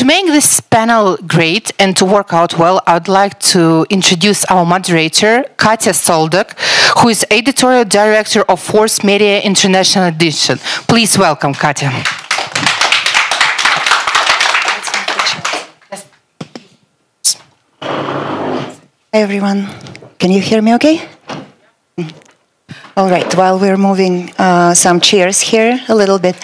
to make this panel great and to work out well, I'd like to introduce our moderator, Katya Soldak, who is editorial director of Forbes Media International Edition. Please welcome Katya. Hi everyone. Can you hear me okay? Mm. All right, while we're moving uh, some chairs here a little bit,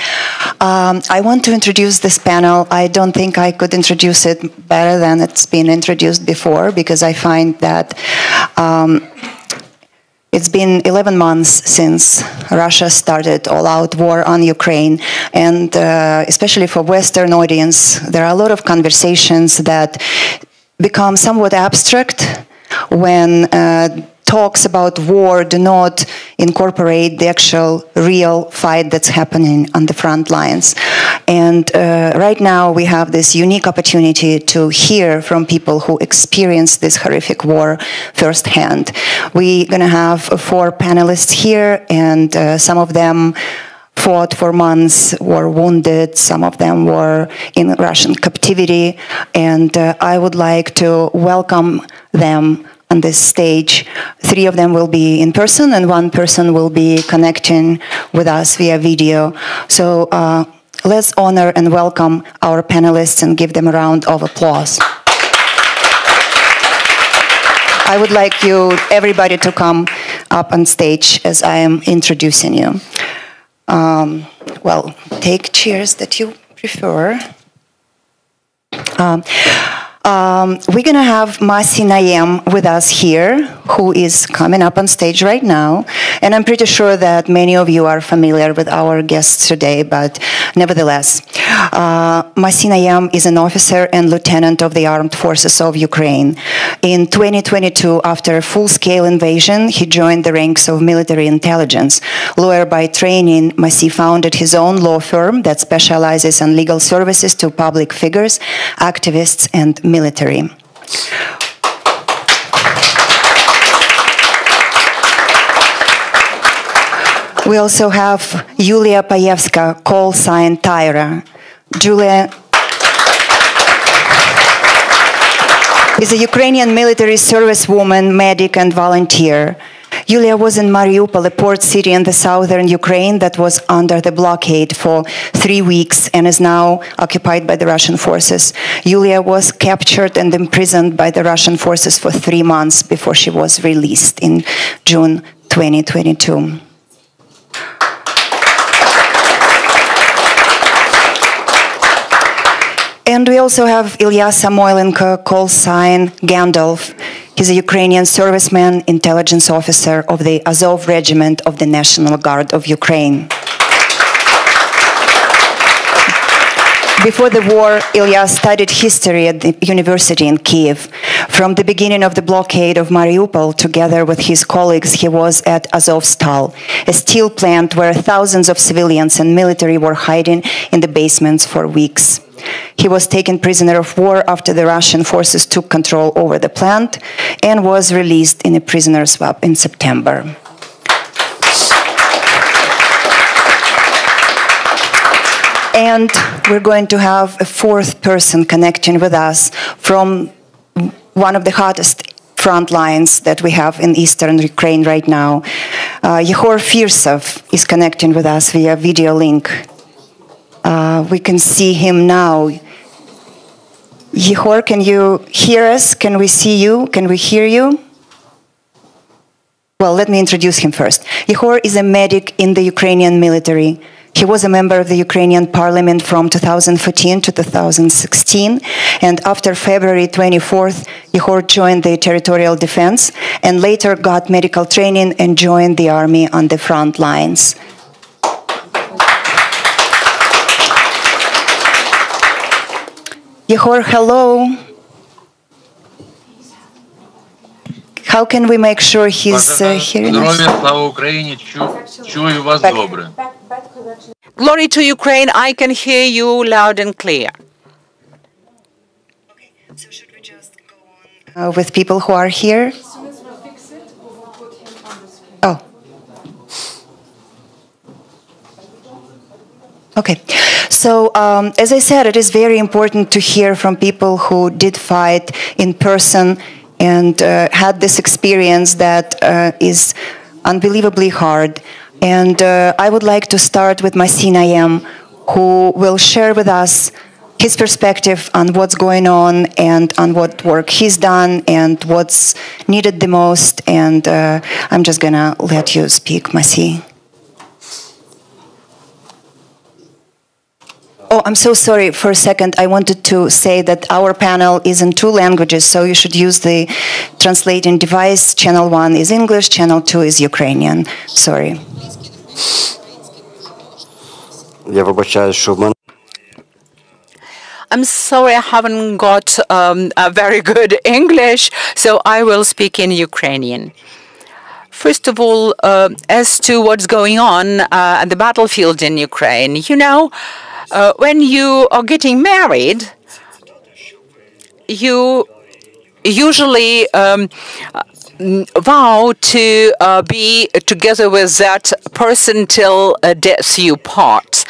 um, I want to introduce this panel. I don't think I could introduce it better than it's been introduced before because I find that um, it's been 11 months since Russia started all-out war on Ukraine, and uh, especially for Western audience, there are a lot of conversations that become somewhat abstract when uh, talks about war do not incorporate the actual real fight that's happening on the front lines. And uh, right now we have this unique opportunity to hear from people who experienced this horrific war firsthand. We're going to have four panelists here, and uh, some of them fought for months, were wounded, some of them were in Russian captivity, and uh, I would like to welcome them on this stage. Three of them will be in person, and one person will be connecting with us via video. So uh, let's honor and welcome our panelists and give them a round of applause. I would like you, everybody, to come up on stage as I am introducing you. Um, well, take chairs that you prefer. Um, um, we're going to have Masi Nayyem with us here, who is coming up on stage right now. And I'm pretty sure that many of you are familiar with our guests today, but nevertheless. Uh, Masi Nayyem is an officer and lieutenant of the Armed Forces of Ukraine. In 2022, after a full-scale invasion, he joined the ranks of military intelligence. Lawyer by training, Masi founded his own law firm that specializes in legal services to public figures, activists, and military. We also have Yulia Paevska, call sign Taira. Julia is a Ukrainian military servicewoman, medic, and volunteer. Yulia was in Mariupol, a port city in the southern Ukraine that was under the blockade for three weeks and is now occupied by the Russian forces. Yulia was captured and imprisoned by the Russian forces for three months before she was released in June 2022. And we also have Ilya Samoilenko, call sign Gandalf. He's a Ukrainian serviceman, intelligence officer of the Azov Regiment of the National Guard of Ukraine. Before the war, Ilya studied history at the university in Kiev. From the beginning of the blockade of Mariupol, together with his colleagues, he was at Azovstal, a steel plant where thousands of civilians and military were hiding in the basements for weeks. He was taken prisoner of war after the Russian forces took control over the plant and was released in a prisoner swap in September. And we're going to have a fourth person connecting with us from one of the hottest front lines that we have in eastern Ukraine right now. Uh, Yegor Firsov is connecting with us via video link. Uh, we can see him now. Yegor, can you hear us? Can we see you? Can we hear you? Well, let me introduce him first. Yegor is a medic in the Ukrainian military. He was a member of the Ukrainian parliament from 2014 to 2016. And after February 24th, Yegor joined the territorial defense and later got medical training and joined the army on the front lines. Yegor, hello. How can we make sure he's uh, hearing us? Glory to Ukraine, I can hear you loud and clear. Uh, with people who are here. Okay. So, um, as I said, it is very important to hear from people who did fight in person and uh, had this experience that uh, is unbelievably hard. And uh, I would like to start with Masi Nayyem, who will share with us his perspective on what's going on and on what work he's done and what's needed the most. And uh, I'm just gonna let you speak, Masih. Oh, I'm so sorry. For a second, I wanted to say that our panel is in two languages, so you should use the translating device. Channel one is English, channel two is Ukrainian. Sorry. Я вибачаю, що в мене I'm sorry I haven't got um, a very good English, so I will speak in Ukrainian. First of all, uh, as to what's going on uh, at the battlefield in Ukraine, you know, uh, when you are getting married, you usually um, vow to uh, be together with that person till uh, death you part.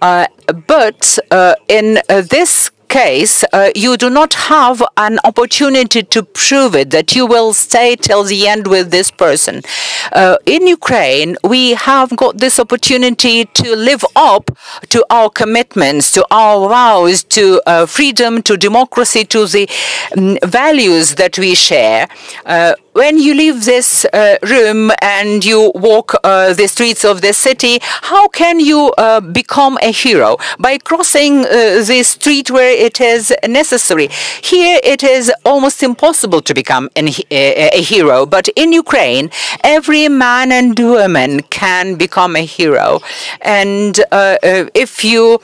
Uh, but uh, in uh, this case, uh, you do not have an opportunity to prove it that you will stay till the end with this person. Uh, in Ukraine, we have got this opportunity to live up to our commitments, to our vows, to uh, freedom, to democracy, to the um, values that we share. When you leave this uh, room and you walk uh, the streets of the city, how can you uh, become a hero? By crossing uh, the street where it is necessary. Here it is almost impossible to become an, a, hero, but in Ukraine, every man and woman can become a hero. And uh, uh, if you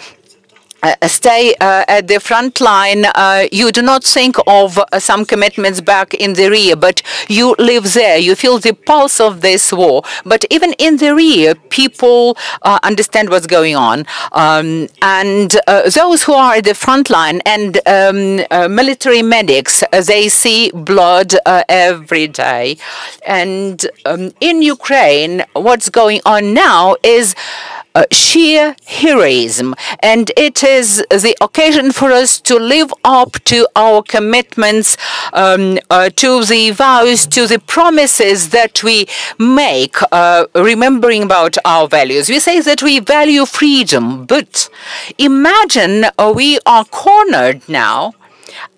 stay uh, at the front line, uh, you do not think of uh, some commitments back in the rear, but you live there. You feel the pulse of this war. But even in the rear, people uh, understand what's going on. Um, and uh, those who are at the front line and um, military medics, they see blood every day. And um, in Ukraine, what's going on now is sheer heroism. And it is the occasion for us to live up to our commitments, um, uh, to the vows, to the promises that we make, uh, remembering about our values. We say that we value freedom, but imagine uh, we are cornered now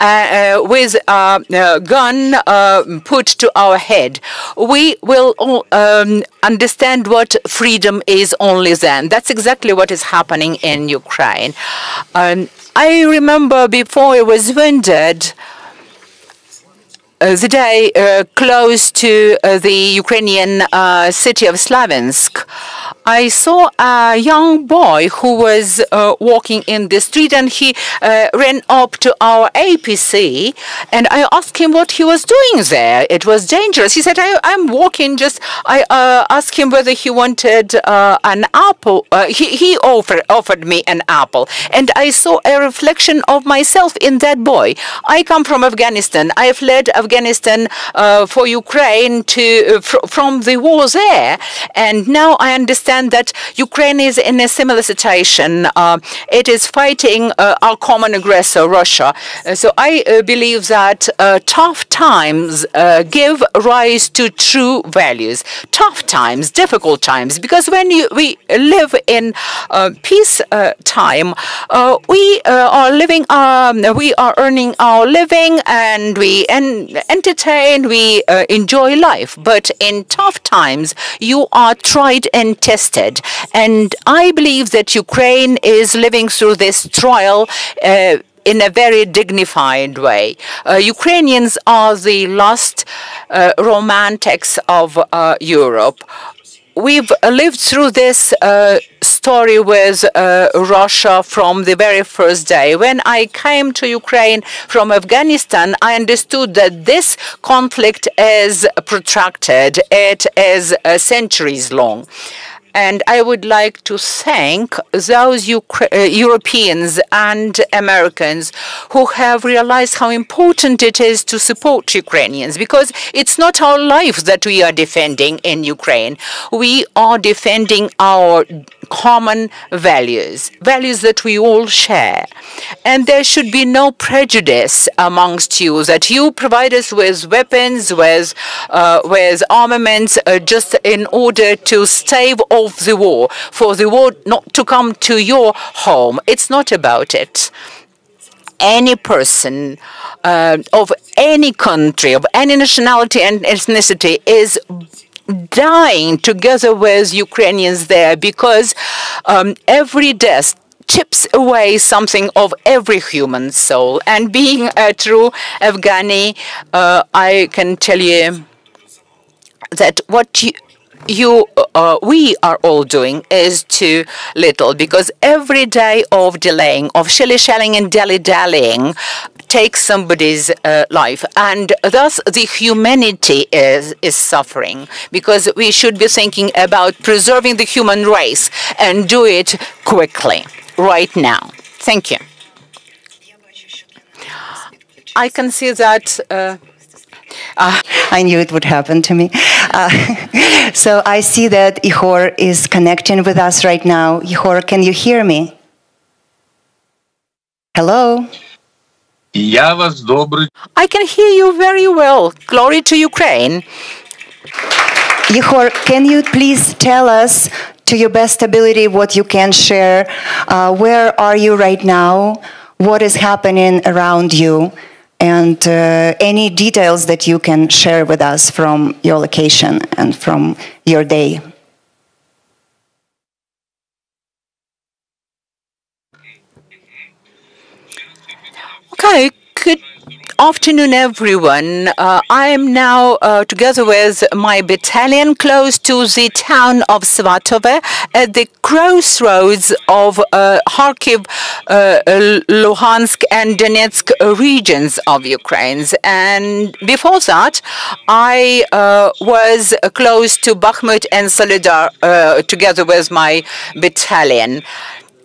uh, uh, with a gun uh, put to our head, we will um, understand what freedom is only then. That's exactly what is happening in Ukraine. Um, I remember before I was wounded, uh, the day uh, close to uh, the Ukrainian city of Slaviansk, I saw a young boy who was uh, walking in the street and he uh, ran up to our APC and I asked him what he was doing there. It was dangerous. He said, I, am walking just, I uh, asked him whether he wanted uh, an apple. Uh, he he offered, offered me an apple and I saw a reflection of myself in that boy. I come from Afghanistan. I fled Afghanistan uh, for Ukraine to fr from the war there and now I understand understand that Ukraine is in a similar situation. Uh, it is fighting uh, our common aggressor, Russia. Uh, so I uh, believe that uh, tough times give rise to true values. Tough times, difficult times, because when you, we live in peace time, we are living, um, we are earning our living and we en entertain, we enjoy life. But in tough times, you are tried and tested tested. And I believe that Ukraine is living through this trial uh, in a very dignified way. Uh, Ukrainians are the last uh, romantics of uh, Europe. We've lived through this uh, story with uh, Russia from the very first day. When I came to Ukraine from Afghanistan, I understood that this conflict is protracted. It is centuries long. And I would like to thank those Ukra- uh, Europeans and Americans who have realized how important it is to support Ukrainians because it's not our lives that we are defending in Ukraine. We are defending our common values, values that we all share. And there should be no prejudice amongst you that you provide us with weapons, with, uh, with armaments, uh, just in order to stave off the war, for the war not to come to your home. It's not about it any person uh, of any country, of any nationality and ethnicity is dying together with Ukrainians there because um, every death chips away something of every human soul. And being a true Afghani, uh, I can tell you that what you, you uh, we are all doing is too little because every day of delaying, of shilly-shallying and dilly-dallying takes somebody's uh, life and thus the humanity is, is suffering because we should be thinking about preserving the human race and do it quickly right now. Thank you. I can see that uh, uh, I knew it would happen to me. Uh, so I see that Ihor is connecting with us right now. Ihor, can you hear me? Hello? I can hear you very well. Glory to Ukraine. Ihor, can you please tell us to your best ability what you can share? Uh, where are you right now? What is happening around you? And uh, any details that you can share with us from your location and from your day. Okay, afternoon, everyone. Uh, I am now uh, together with my battalion close to the town of Svatove at the crossroads of uh, Kharkiv, uh, Luhansk, and Donetsk regions of Ukraine. And before that, I uh, was close to Bakhmut and Soledar uh, together with my battalion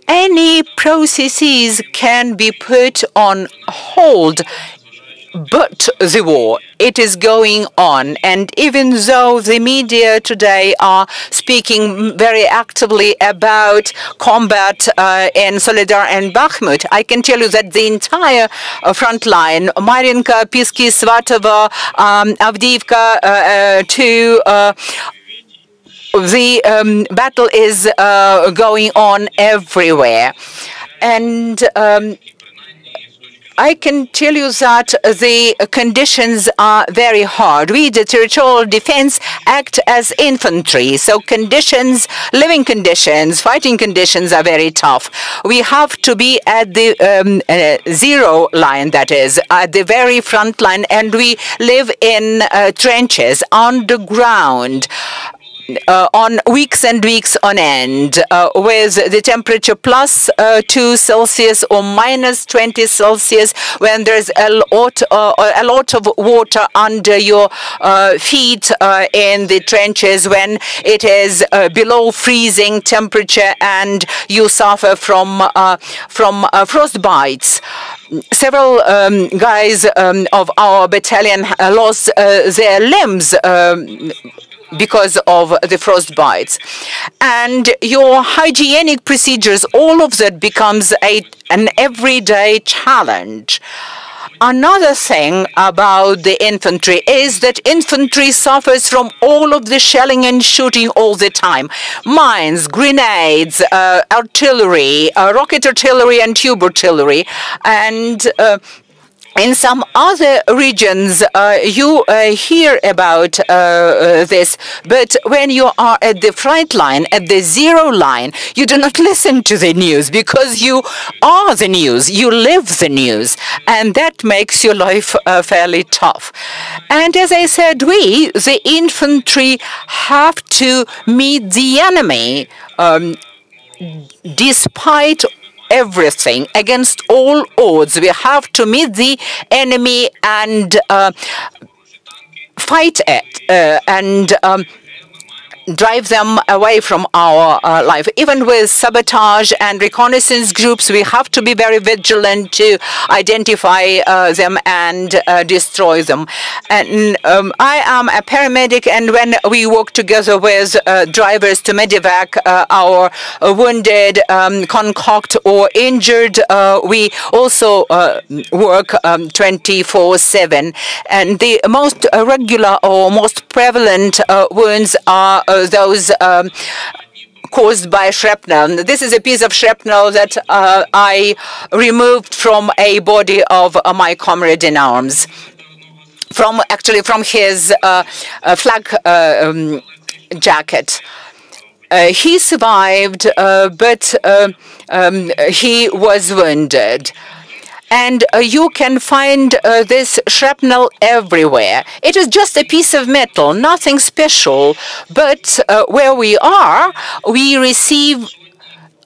any processes can be put on hold but the war. It is going on. And even though the media today are speaking very actively about combat uh, in Soledar and Bakhmut, I can tell you that the entire uh, front line, Mariinka, Pisky, Svatova, um, Avdiivka, uh, uh to uh, the um, battle is uh, going on everywhere. And um, I can tell you that the conditions are very hard. We, the territorial defense, act as infantry. So conditions, living conditions, fighting conditions are very tough. We have to be at the um, uh, zero line, that is, at the very front line, and we live in uh, trenches underground uh, on weeks and weeks on end uh, with the temperature plus, uh, 2 Celsius or minus 20 Celsius when there's a lot, uh, a lot of water under your uh, feet uh, in the trenches when it is below freezing temperature and you suffer from, from frostbites several um, guys um, of our battalion lost uh, their limbs um, because of the frost bites. And your hygienic procedures, all of that becomes a, an everyday challenge. Another thing about the infantry is that infantry suffers from all of the shelling and shooting all the time. Mines, grenades, uh, artillery, uh, rocket artillery and tube artillery. And uh, in some other regions, uh, you uh, hear about uh, uh, this, but when you are at the front line, at the zero line, you do not listen to the news because you are the news, you live the news, and that makes your life uh, fairly tough. And as I said, we, the infantry, have to meet the enemy um, despite everything against all odds. We have to meet the enemy and uh, fight it. Uh, and um, drive them away from our uh, life. Even with sabotage and reconnaissance groups, we have to be very vigilant to identify uh, them and uh, destroy them. And um, I am a paramedic, and when we work together with uh, drivers to medevac uh, our uh, wounded, um, concussed, or injured, we also work 24/7. Um, and the most regular or most prevalent wounds are those um, caused by shrapnel. This is a piece of shrapnel that uh, I removed from a body of uh, my comrade in arms. From actually from his uh, uh flak uh, um, jacket. he survived, but um, he was wounded and uh, you can find uh, this shrapnel everywhere. It is just a piece of metal, nothing special, but uh, where we are, we receive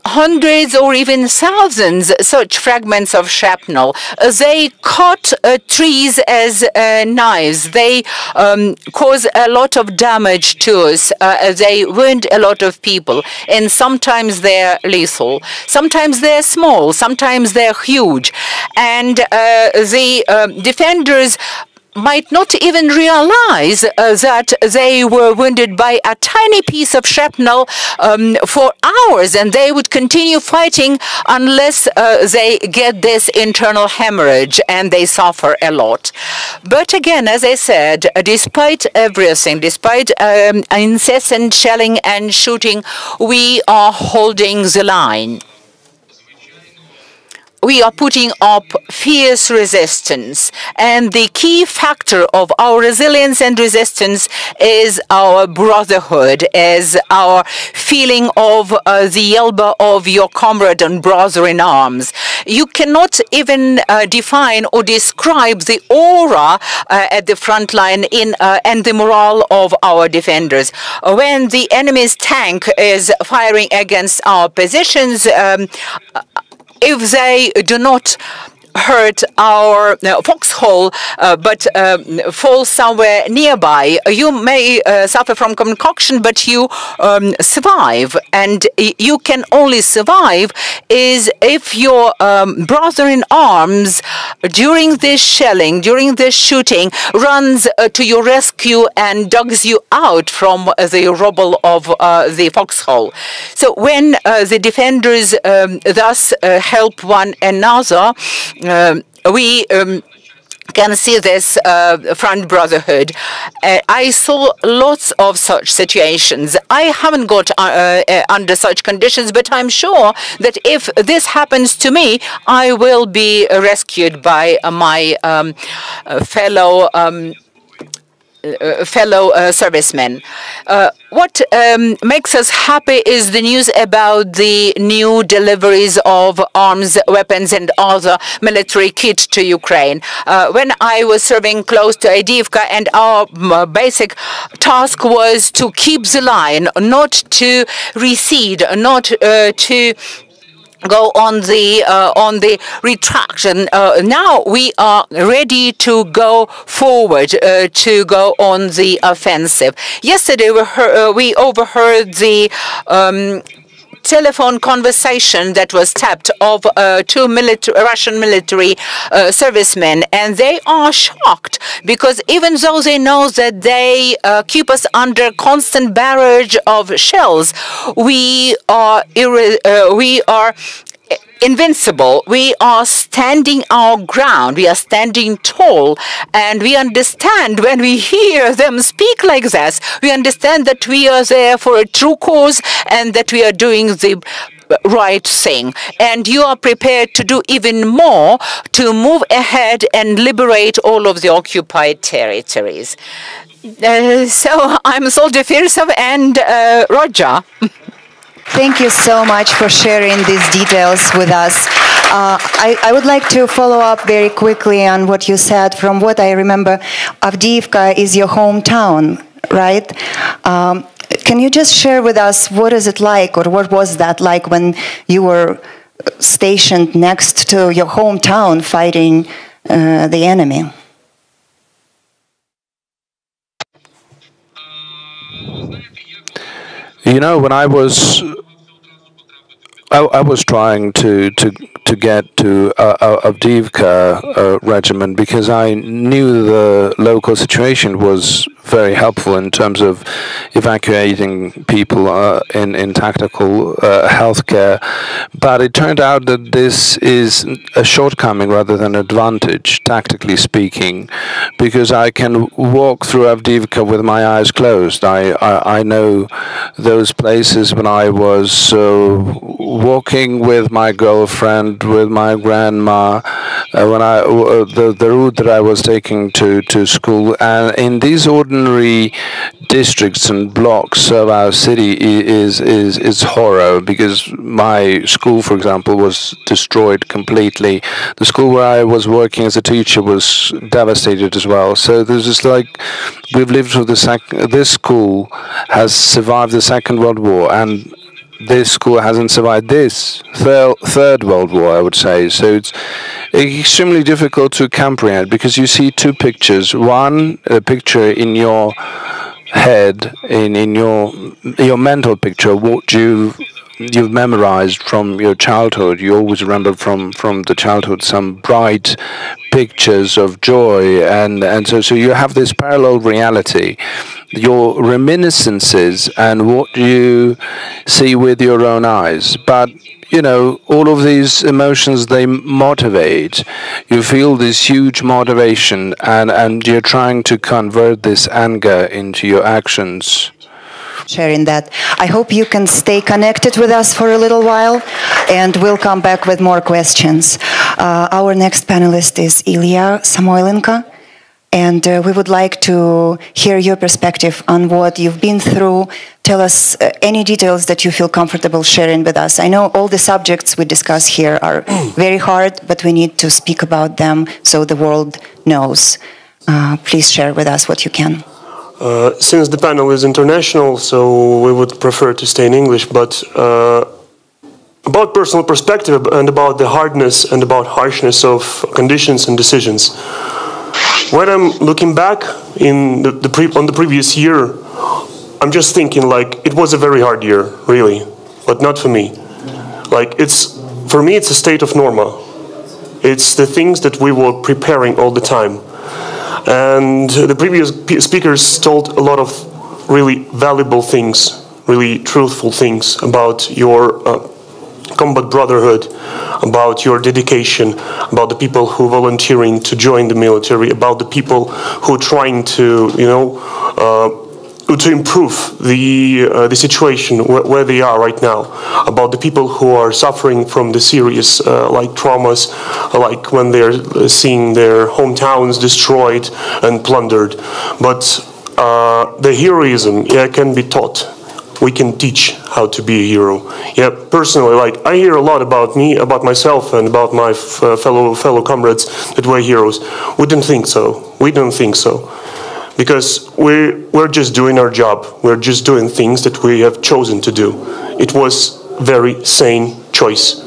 hundreds or even thousands such fragments of shrapnel. they cut uh, trees as uh, knives. They um, cause a lot of damage to us. Uh, they wound a lot of people. And sometimes they're lethal. Sometimes they're small. Sometimes they're huge. And the um, defenders might not even realize uh, that they were wounded by a tiny piece of shrapnel um, for hours and they would continue fighting unless uh, they get this internal hemorrhage and they suffer a lot. But again, as I said, despite everything, despite um, incessant shelling and shooting, we are holding the line we are putting up fierce resistance. And the key factor of our resilience and resistance is our brotherhood, is our feeling of uh, the elbow of your comrade and brother in arms. You cannot even uh, define or describe the aura uh, at the front line in, uh, and the morale of our defenders. When the enemy's tank is firing against our positions, um, if they do not hurt our uh, foxhole, uh, but uh, fall somewhere nearby. You may uh, suffer from concussion, but you um, survive. And you can only survive is if your um, brother in arms during this shelling, during this shooting, runs uh, to your rescue and digs you out from the rubble of uh, the foxhole. So when the defenders um, thus help one another, um, we um, can see this uh, front brotherhood. Uh, I saw lots of such situations. I haven't got uh, uh under such conditions, but I'm sure that if this happens to me, I will be rescued by my um, fellow um, fellow uh, servicemen. Uh, what um, makes us happy is the news about the new deliveries of arms, weapons, and other military kit to Ukraine. Uh, when I was serving close to Avdiivka, and our basic task was to keep the line, not to recede, not uh, to go on the uh, on the retraction. Uh, now we are ready to go forward uh, to go on the offensive. Yesterday we, heard, uh, we overheard the um, telephone conversation that was tapped of uh, two military, Russian military uh, servicemen, and they are shocked because even though they know that they uh, keep us under constant barrage of shells, we are uh, we are invincible. We are standing our ground. We are standing tall. And we understand when we hear them speak like this, we understand that we are there for a true cause and that we are doing the right thing. And you are prepared to do even more to move ahead and liberate all of the occupied territories. Uh, so I'm Soldier Firsov and uh, Roger. Thank you so much for sharing these details with us. Uh, I, I, would like to follow up very quickly on what you said. From what I remember, Avdiivka is your hometown, right? Um, can you just share with us what is it like, or what was that like when you were stationed next to your hometown fighting uh, the enemy? You know, when I was I, I, was trying to, to to get to uh, Avdiivka uh, regiment because I knew the local situation was very helpful in terms of evacuating people uh, in in tactical uh, healthcare. But it turned out that this is a shortcoming rather than an advantage, tactically speaking, because I can walk through Avdiivka with my eyes closed. I I, I know those places when I was uh, walking with my girlfriend, with my grandma, uh, when I uh, the the route that I was taking to to school, and in these ordinary districts and blocks of our city is is is horror because my school, for example, was destroyed completely. The school where I was working as a teacher was devastated as well. So there's just like we've lived through the sec- this school has survived the Second World War and this school hasn't survived this third, World War, I would say. So it's extremely difficult to comprehend because you see two pictures. One, a picture in your head, in, in your your mental picture, what you you've memorized from your childhood. You always remember from from the childhood some bright pictures of joy, and and so so you have this parallel reality, your reminiscences, and what you see with your own eyes, but you know, all of these emotions, they motivate. You feel this huge motivation and, and you're trying to convert this anger into your actions sharing that. I hope you can stay connected with us for a little while, and we'll come back with more questions. Uh, our next panelist is Ilya Samoilenko, and uh, we would like to hear your perspective on what you've been through. Tell us uh, any details that you feel comfortable sharing with us. I know all the subjects we discuss here are very hard, but we need to speak about them so the world knows. Uh, please share with us what you can. Uh, since the panel is international, so we would prefer to stay in English, but uh, about personal perspective and about the hardness and about harshness of conditions and decisions. When I'm looking back in the, the pre- on the previous year, I'm just thinking like it was a very hard year, really, but not for me. Like it's for me, it's a state of norma. It's the things that we were preparing all the time and the previous speakers told a lot of really valuable things, really truthful things about your uh, combat brotherhood, about your dedication, about the people who volunteering to join the military, about the people who are trying to, you know, uh, to improve the uh, the situation where, where, they are right now, about the people who are suffering from the serious uh, like traumas, like when they're seeing their hometowns destroyed and plundered. But uh, the heroism, yeah, can be taught. We can teach how to be a hero. Yeah, personally, like I hear a lot about me, about myself, and about my uh, fellow fellow comrades that were heroes. We didn't think so. We didn't think so because we're, we're just doing our job. We're just doing things that we have chosen to do. It was very sane choice.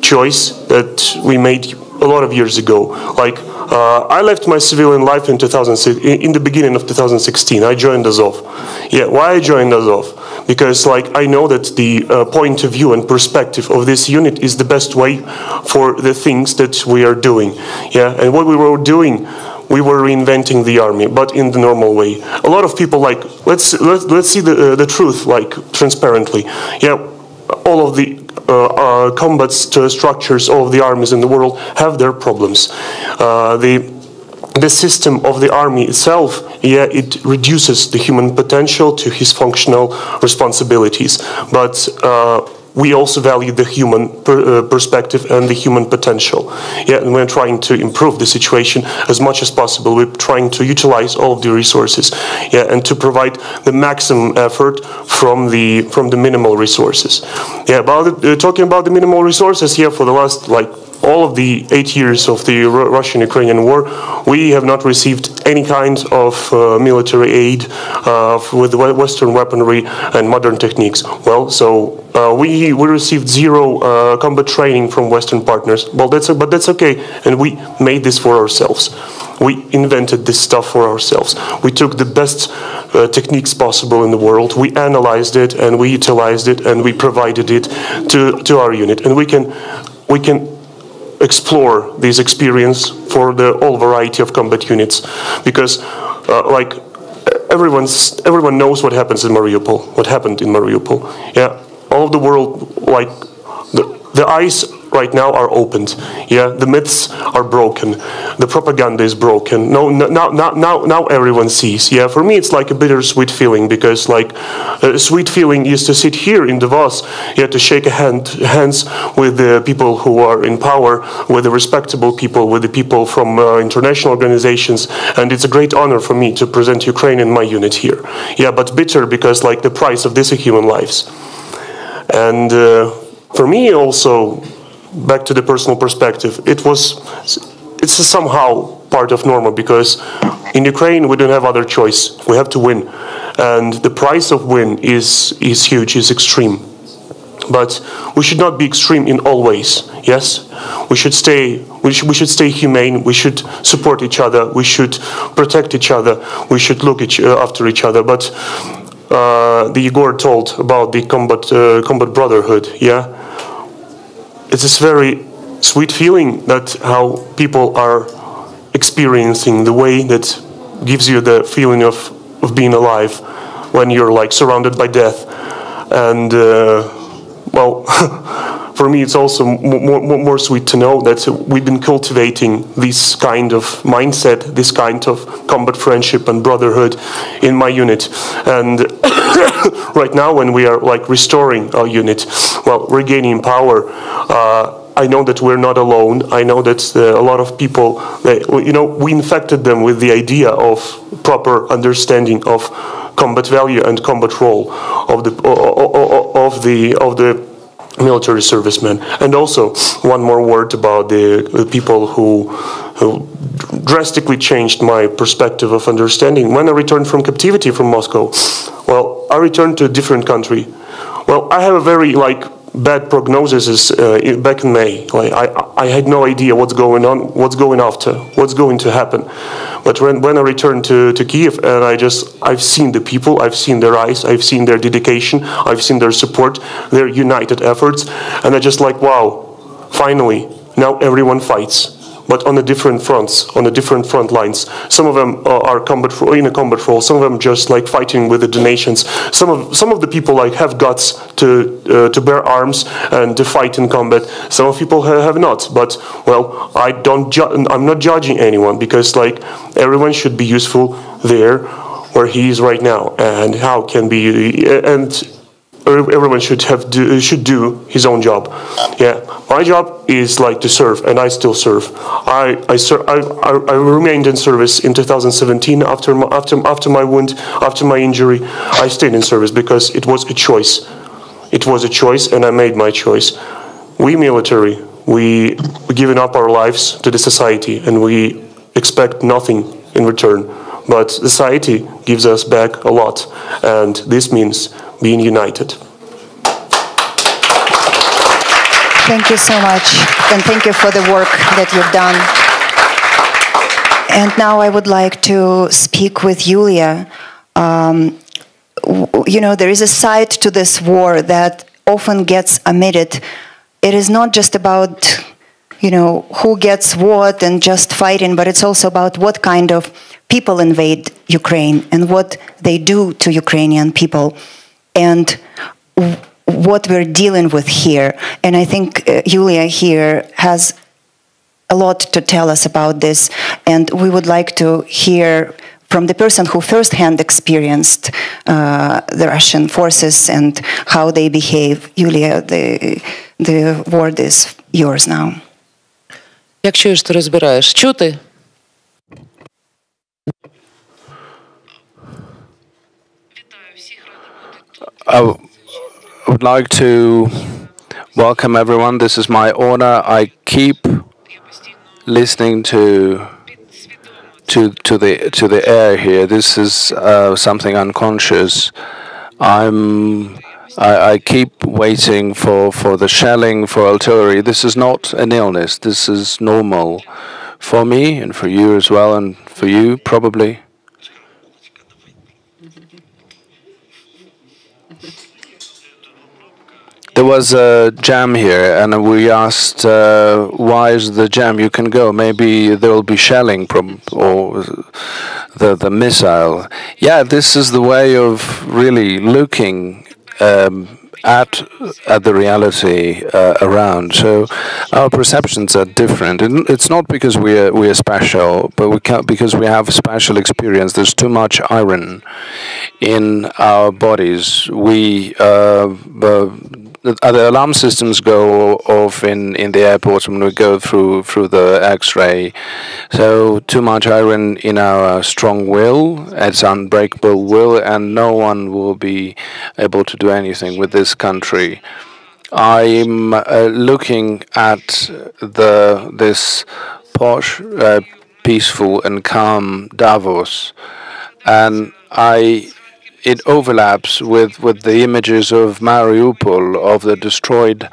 Choice that we made a lot of years ago. Like, uh, I left my civilian life in 2006, in the beginning of 2016. I joined Azov. Yeah, why I joined Azov? Because like I know that the uh, point of view and perspective of this unit is the best way for the things that we are doing. Yeah, and what we were doing we were reinventing the army, but in the normal way. A lot of people like let's let's, let's see the uh, the truth like transparently. Yeah, all of the uh, uh, combat st structures, of the armies in the world have their problems. Uh, the the system of the army itself, yeah, it reduces the human potential to his functional responsibilities, but uh, we also value the human per, uh, perspective and the human potential. Yeah, and we're trying to improve the situation as much as possible. We're trying to utilize all of the resources, yeah, and to provide the maximum effort from the from the minimal resources. Yeah, about uh, talking about the minimal resources here for the last like all of the eight years of the Russian-Ukrainian war, we have not received any kind of uh, military aid uh, with Western weaponry and modern techniques. Well, so uh, we we received zero uh, combat training from Western partners. Well, that's but that's okay, and we made this for ourselves. We invented this stuff for ourselves. We took the best uh, techniques possible in the world. We analyzed it and we utilized it and we provided it to, to our unit. And we can, we can explore this experience for the whole variety of combat units. Because uh, like everyone's everyone knows what happens in Mariupol what happened in Mariupol. Yeah all of the world like the, the eyes right now are opened. Yeah, the myths are broken, the propaganda is broken. No, now, now, now, now everyone sees. Yeah, for me it's like a bittersweet feeling because like a sweet feeling is to sit here in Davos, yeah, to shake hand, hands with the people who are in power, with the respectable people, with the people from uh, international organizations, and it's a great honor for me to present Ukraine in my unit here. Yeah, but bitter because like the price of these human lives. And uh, for me also back to the personal perspective, it was it's somehow part of normal because in Ukraine we don't have other choice. We have to win, and the price of win is is huge, is extreme. But we should not be extreme in all ways. Yes, we should stay. We should, we should stay humane. We should support each other. We should protect each other. We should look each, uh, after each other. But uh, the Igor told about the combat uh, combat brotherhood. Yeah, it's this very sweet feeling that how people are experiencing the way that gives you the feeling of, of being alive when you're like surrounded by death. And uh, well for me it's also more, more, more, sweet to know that we've been cultivating this kind of mindset this kind of combat friendship and brotherhood in my unit and right now when we are like restoring our unit, well, regaining power, uh, I know that we're not alone. I know that uh, a lot of people, they, you know, we infected them with the idea of proper understanding of combat value and combat role of the of the of the military servicemen. And also, one more word about the, the people who, who drastically changed my perspective of understanding. When I returned from captivity from Moscow, well, I returned to a different country. Well, I have a very like bad prognosis uh, back in May. Like I, I had no idea what's going on, what's going after, what's going to happen. But when, when I returned to, to Kiev and I just, I've seen the people, I've seen their eyes, I've seen their dedication, I've seen their support, their united efforts. And I just like, wow, finally, now everyone fights but on the different fronts, on the different front lines. Some of them are combat in a combat role. Some of them just like fighting with the donations. Some of some of the people like have guts to uh, to bear arms and to fight in combat. Some of people have not. But well, I don't. I'm not judging anyone because like everyone should be useful there where he is right now and how can be and everyone should have do, uh, should do his own job. Yeah, my job is like to serve, and I still serve. I I, ser- I, I, I remained in service in 2017 after my, after after my wound, after my injury. I stayed in service because it was a choice. It was a choice, and I made my choice. We military, we we given up our lives to the society, and we expect nothing in return. But society gives us back a lot, and this means being united. Thank you so much, and thank you for the work that you've done. And now I would like to speak with Yulia. Um, you know, there is a side to this war that often gets omitted. It is not just about, you know, who gets what and just fighting, but it's also about what kind of people invade Ukraine and what they do to Ukrainian people and what we're dealing with here. And I think uh, Yulia here has a lot to tell us about this. And we would like to hear from the person who firsthand experienced uh, the Russian forces and how they behave. Yulia, the, the word is yours now. Як чуєш, ти розбираєш? Чути? I would like to welcome everyone. This is my honor. I keep listening to to to the to the air here. This is uh, something unconscious. I'm I, I, keep waiting for for the shelling for artillery. This is not an illness. This is normal for me and for you as well, and for you probably. There was a jam here, and we asked, uh, "Why is the jam? You can go. Maybe there will be shelling from or the the missile." Yeah, this is the way of really looking um, at at the reality uh, around. So our perceptions are different. And it's not because we are we are special, but we can because we have special experience. There's too much iron in our bodies. We uh, the, the alarm systems go off in, in the airports when we go through through the X-ray. So too much iron in our strong will, it's unbreakable will, and no one will be able to do anything with this country. I'm uh, looking at the this posh, uh, peaceful, and calm Davos, and I it overlaps with, with the images of Mariupol, of the destroyed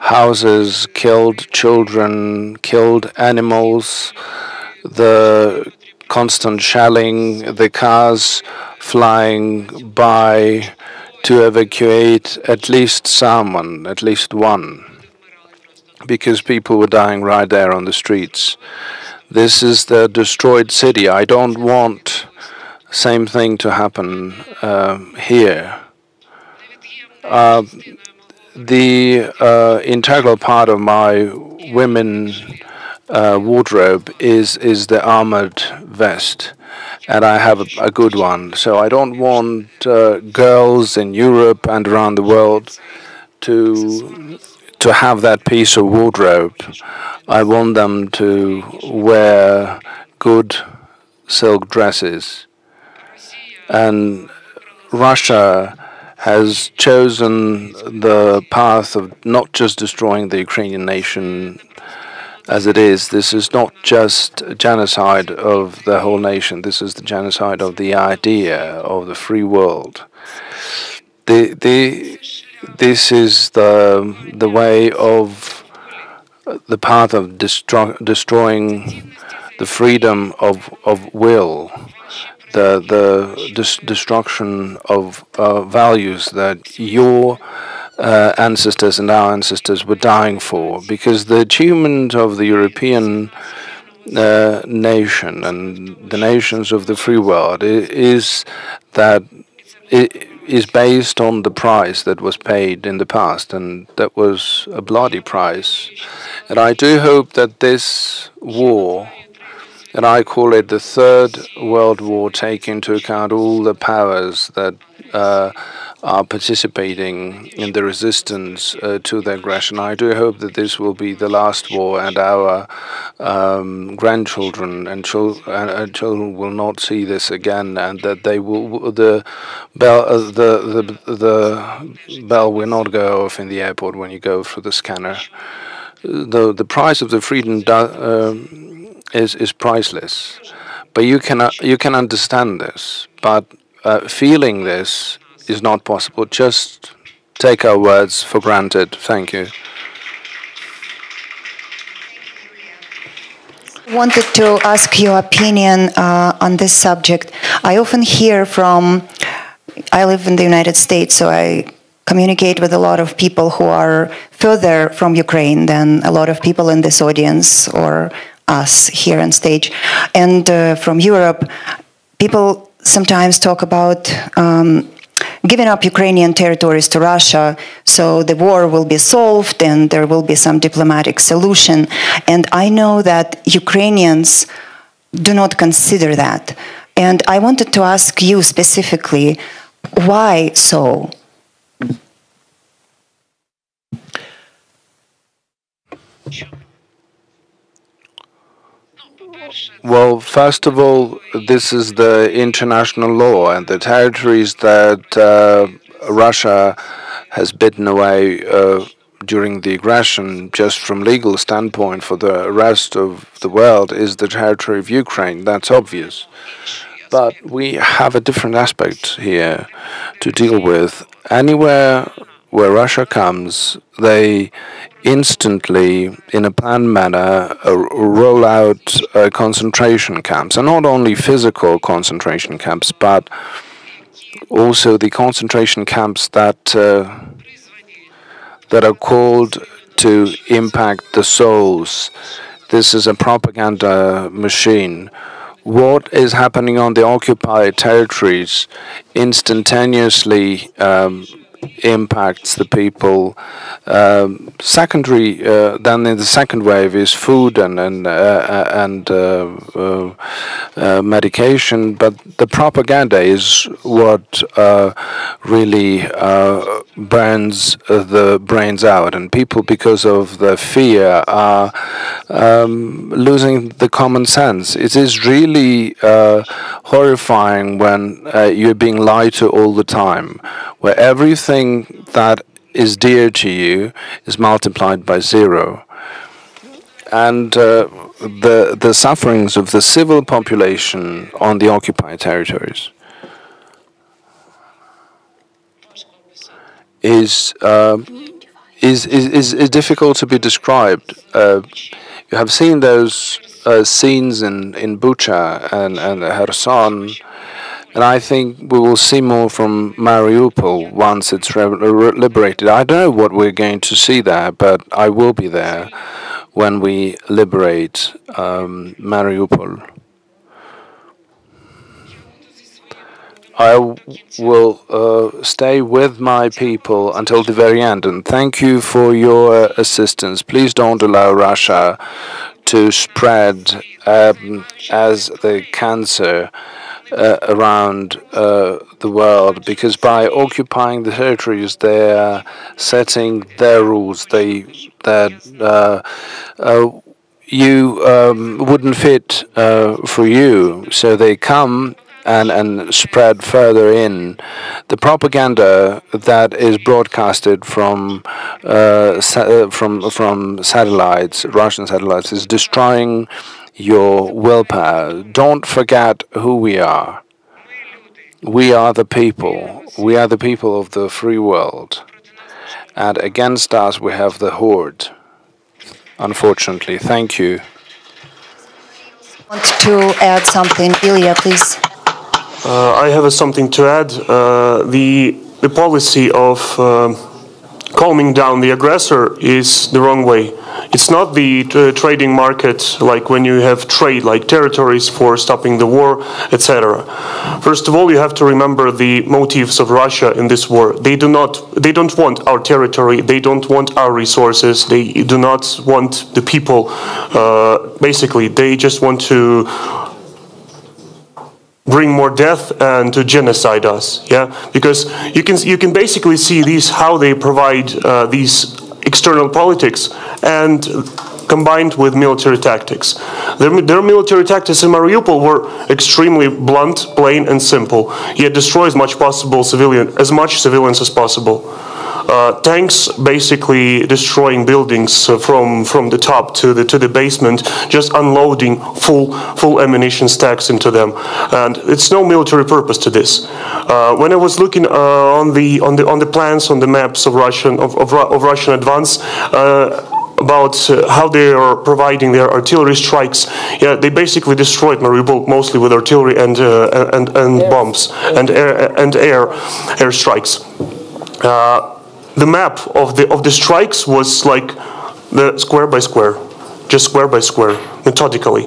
houses, killed children, killed animals, the constant shelling, the cars flying by to evacuate at least someone, at least one, because people were dying right there on the streets. This is the destroyed city. I don't want same thing to happen uh, here. Uh, the uh, integral part of my women uh, wardrobe is is the armored vest, and I have a, a good one. So I don't want uh, girls in Europe and around the world to to have that piece of wardrobe. I want them to wear good silk dresses and Russia has chosen the path of not just destroying the Ukrainian nation as it is. This is not just genocide of the whole nation. This is the genocide of the idea of the free world. The, the, this is the, the way of the path of destro destroying the freedom of, of will the the dis destruction of uh, values that your uh, ancestors and our ancestors were dying for, because the achievement of the European uh, nation and the nations of the free world is that it is based on the price that was paid in the past, and that was a bloody price. And I do hope that this war and I call it the Third World War, taking into account all the powers that uh, are participating in the resistance uh, to the aggression. I do hope that this will be the last war, and our um, grandchildren and chil uh, children will not see this again, and that they will the bell uh, the the the bell will not go off in the airport when you go through the scanner. The the price of the freedom. Um, is is priceless. But you can you can understand this, but uh, feeling this is not possible. Just take our words for granted. Thank you. wanted to ask your opinion uh, on this subject. I often hear from, I live in the United States, so I communicate with a lot of people who are further from Ukraine than a lot of people in this audience or us here on stage. And uh, from Europe, people sometimes talk about um, giving up Ukrainian territories to Russia so the war will be solved and there will be some diplomatic solution. And I know that Ukrainians do not consider that. And I wanted to ask you specifically, why so? Well, first of all, this is the international law, and the territories that uh, Russia has bitten away uh, during the aggression, just from legal standpoint for the rest of the world, is the territory of Ukraine. That's obvious. But we have a different aspect here to deal with. Anywhere where Russia comes, they instantly, in a planned manner, uh, roll out uh, concentration camps, and not only physical concentration camps, but also the concentration camps that uh, that are called to impact the souls. This is a propaganda machine. What is happening on the occupied territories instantaneously um, impacts the people. Um, secondary, uh, then in the second wave is food and and uh, uh and uh, uh, uh, medication, but the propaganda is what really burns the brains out, and people, because of the fear, are um, losing the common sense. It is really horrifying when you're being lied to all the time, where everything everything that is dear to you is multiplied by zero. And uh, the, the sufferings of the civil population on the occupied territories is, uh, is, is, is, difficult to be described. Uh, you have seen those uh, scenes in, in Bucha and, and Kherson and I think we will see more from Mariupol once it's liberated. I don't know what we're going to see there, but I will be there when we liberate um, Mariupol. I will uh, stay with my people until the very end, and thank you for your assistance. Please don't allow Russia to spread um, as the cancer uh, around uh, the world because by occupying the territories they are setting their rules. They that uh, uh you um, wouldn't fit uh, for you. So they come and, and spread further in. The propaganda that is broadcasted from uh, from from satellites Russian satellites is destroying your willpower. Don't forget who we are. We are the people. We are the people of the free world. And against us, we have the horde. Unfortunately. Thank you. want to add something. Ilya, please. Uh, I have something to add. Uh, the, the policy of uh, calming down the aggressor is the wrong way. It's not the uh, trading market like when you have trade, like territories for stopping the war, etc. First of all, you have to remember the motives of Russia in this war. They do not, they don't want our territory. They don't want our resources. They do not want the people. Uh, basically, they just want to bring more death and to genocide us. Yeah, because you can you can basically see these how they provide uh, these external politics and combined with military tactics. Their, their, military tactics in Mariupol were extremely blunt, plain, and simple. Yet destroy as much possible civilian, as much civilians as possible uh, tanks basically destroying buildings uh, from from the top to the to the basement, just unloading full full ammunition stacks into them, and it's no military purpose to this. Uh, when I was looking uh, on the on the on the plans on the maps of Russian of, of, of Russian advance uh, about uh, how they are providing their artillery strikes. Yeah, they basically destroyed Mariupol mostly with artillery and uh, and and bombs and air and air air strikes. Uh, the map of the of the strikes was like the square by square, just square by square, methodically.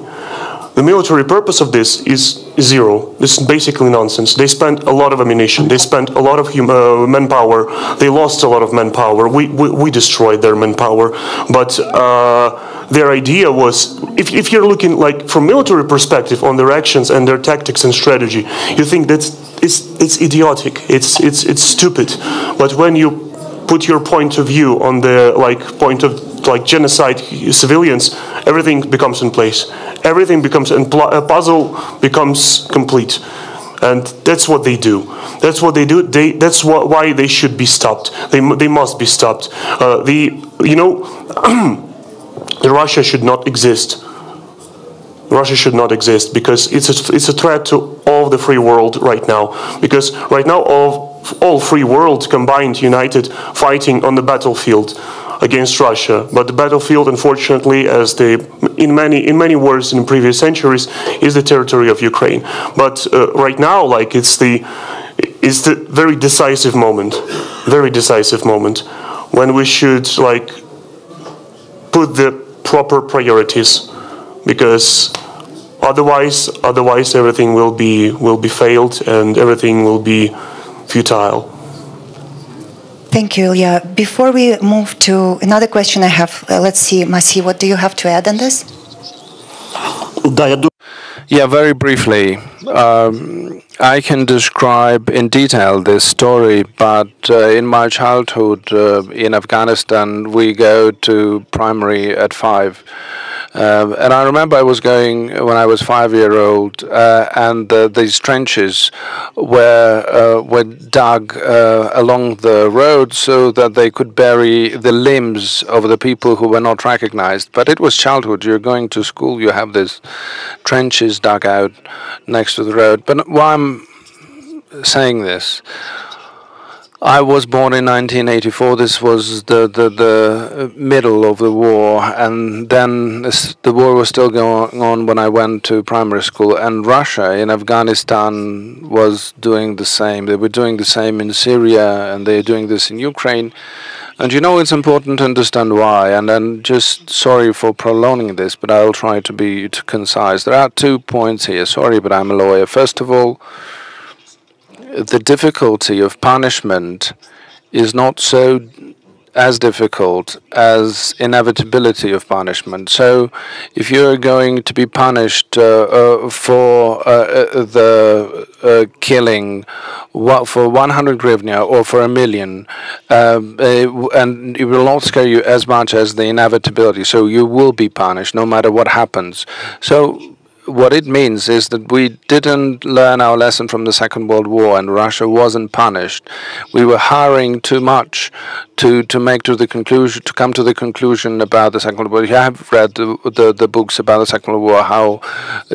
The military purpose of this is zero. This is basically nonsense. They spent a lot of ammunition. They spent a lot of uh, manpower. They lost a lot of manpower. We, we, we destroyed their manpower. But uh, their idea was, if, if you're looking like from military perspective on their actions and their tactics and strategy, you think that's it's, it's idiotic. It's, it's, it's stupid. But when you put your point of view on the like point of like genocide civilians, everything becomes in place. Everything becomes and a puzzle becomes complete. And that's what they do. That's what they do. They, that's why they should be stopped. They, they must be stopped. Uh, the, you know, the Russia should not exist. Russia should not exist because it's a, it's a threat to all the free world right now. Because right now all all free world combined, united, fighting on the battlefield against Russia. But the battlefield, unfortunately, as they in many in many wars in previous centuries, is the territory of Ukraine. But uh, right now, like it's the it's the very decisive moment, very decisive moment when we should like put the proper priorities because otherwise otherwise everything will be will be failed and everything will be futile. Thank you, Ilya. Before we move to another question I have, uh, let's see, Masi, what do you have to add on this? Yeah, very briefly. Um, I can describe in detail this story, but uh, in my childhood uh, in Afghanistan, we go to primary at five. Um, and I remember I was going when I was five year old, uh, and uh, these trenches were uh, were dug uh, along the road so that they could bury the limbs of the people who were not recognized. But it was childhood. You're going to school. You have these trenches dug out next to the road. But why I'm saying this? I was born in 1984. This was the, the, the uh, middle of the war, and then this, the war was still going on when I went to primary school. And Russia in Afghanistan was doing the same. They were doing the same in Syria, and they're doing this in Ukraine. And you know, it's important to understand why. And I'm just sorry for prolonging this, but I'll try to be concise. There are two points here. Sorry, but I'm a lawyer. First of all, the difficulty of punishment is not so as difficult as inevitability of punishment. So, if you're going to be punished uh, uh, for uh, uh, the uh, killing for 100 hryvnia or for a million, um, and it will not scare you as much as the inevitability. So, you will be punished no matter what happens. So, what it means is that we didn't learn our lesson from the Second World War, and Russia wasn't punished. We were hiring too much to to make to the conclusion to come to the conclusion about the Second World War. You have read the the, the books about the Second World War, how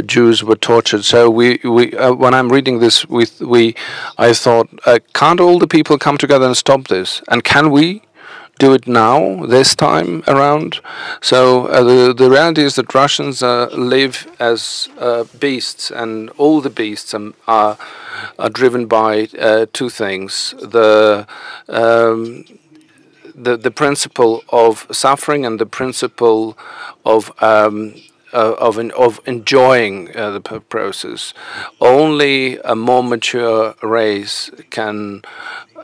Jews were tortured. So we we uh, when I'm reading this, we we I thought, uh, can't all the people come together and stop this? And can we? Do it now, this time around. So uh, the the reality is that Russians uh, live as uh, beasts, and all the beasts um, are are driven by uh, two things: the um, the the principle of suffering and the principle of um, uh, of of enjoying uh, the process. Only a more mature race can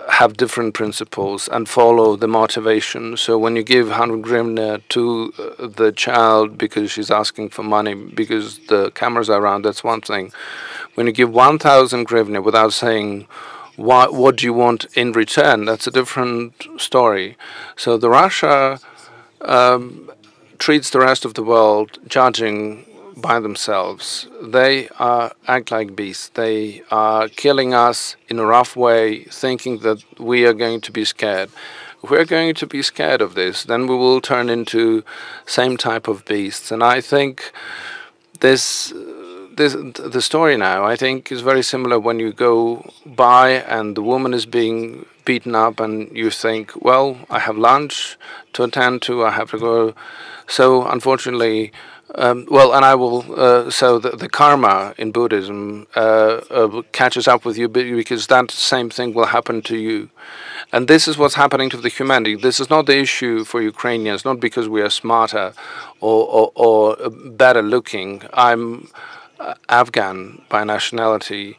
have different principles and follow the motivation. So when you give 100 hryvnia to uh, the child because she's asking for money because the cameras are around, that's one thing. When you give 1,000 hryvnia without saying what what do you want in return, that's a different story. So the Russia um, treats the rest of the world judging by themselves. They uh, act like beasts. They are killing us in a rough way, thinking that we are going to be scared. If we're going to be scared of this, then we will turn into same type of beasts. And I think this this the story now I think is very similar when you go by and the woman is being beaten up and you think, well, I have lunch to attend to, I have to go. So unfortunately, um, well, and I will. Uh, so the, the karma in Buddhism uh, uh, catches up with you because that same thing will happen to you, and this is what's happening to the humanity. This is not the issue for Ukrainians, not because we are smarter or or, or better looking. I'm uh, Afghan by nationality,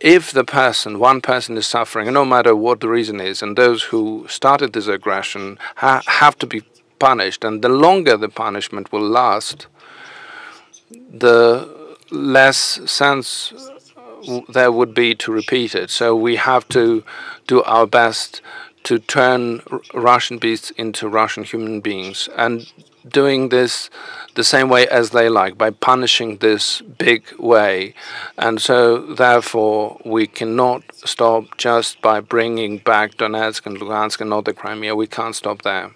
if the person, one person is suffering, no matter what the reason is, and those who started this aggression ha- have to be punished, and the longer the punishment will last, the less sense uh, there would be to repeat it. So we have to do our best to turn Russian beasts into Russian human beings, and doing this the same way as they like by punishing this big way. And so, therefore, we cannot stop just by bringing back Donetsk and Lugansk and not the Crimea. We can't stop there.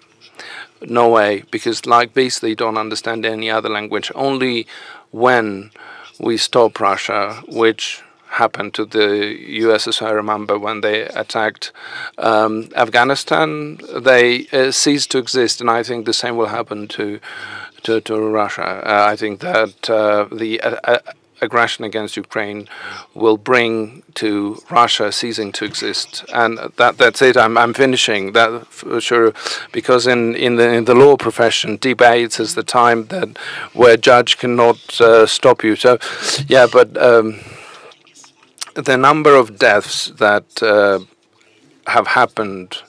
No way, because like beasts, they don't understand any other language. Only when we stop Russia, which happened to the USSR. I remember when they attacked um, Afghanistan, they uh, ceased to exist, and I think the same will happen to to, to Russia. Uh, I think that uh, the uh, uh, aggression against Ukraine will bring to Russia ceasing to exist. And that that's it. I'm I'm finishing that for sure, because in in the in the law profession, debates is the time that where judge cannot uh, stop you. So, yeah, but. Um, the number of deaths that uh, have happened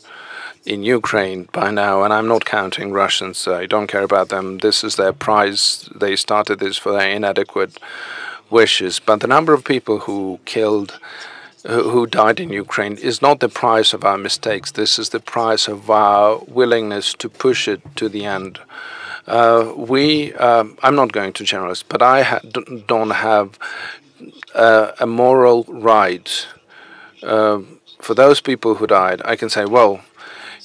in Ukraine by now, and I'm not counting Russians. I don't care about them. This is their prize. They started this for their inadequate wishes. But the number of people who killed, who died in Ukraine, is not the price of our mistakes. This is the price of our willingness to push it to the end. Uh, we, um, I'm not going to generalize, but I ha don't have uh, a moral right. Uh, for those people who died, I can say, well,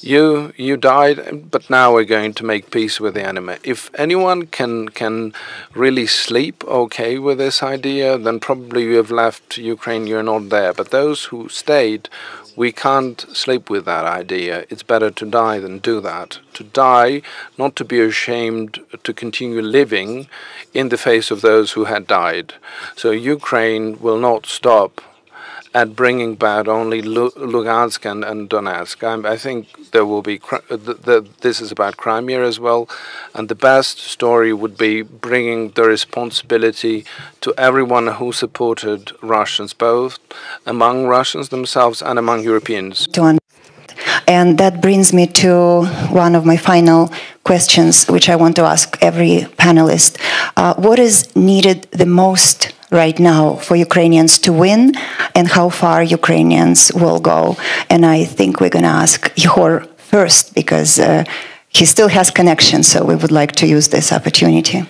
you you died, but now we're going to make peace with the enemy. If anyone can can really sleep okay with this idea, then probably you have left Ukraine. You're not there. But those who stayed, we can't sleep with that idea. It's better to die than do that. To die, not to be ashamed to continue living in the face of those who had died. So Ukraine will not stop at bringing back only Lugansk and, and Donetsk. I, I, think there will be, the, the, this is about Crimea as well, and the best story would be bringing the responsibility to everyone who supported Russians, both among Russians themselves and among Europeans. And that brings me to one of my final questions, which I want to ask every panelist. Uh, what is needed the most right now for Ukrainians to win and how far Ukrainians will go. And I think we're going to ask Ihor first because uh, he still has connections, so we would like to use this opportunity.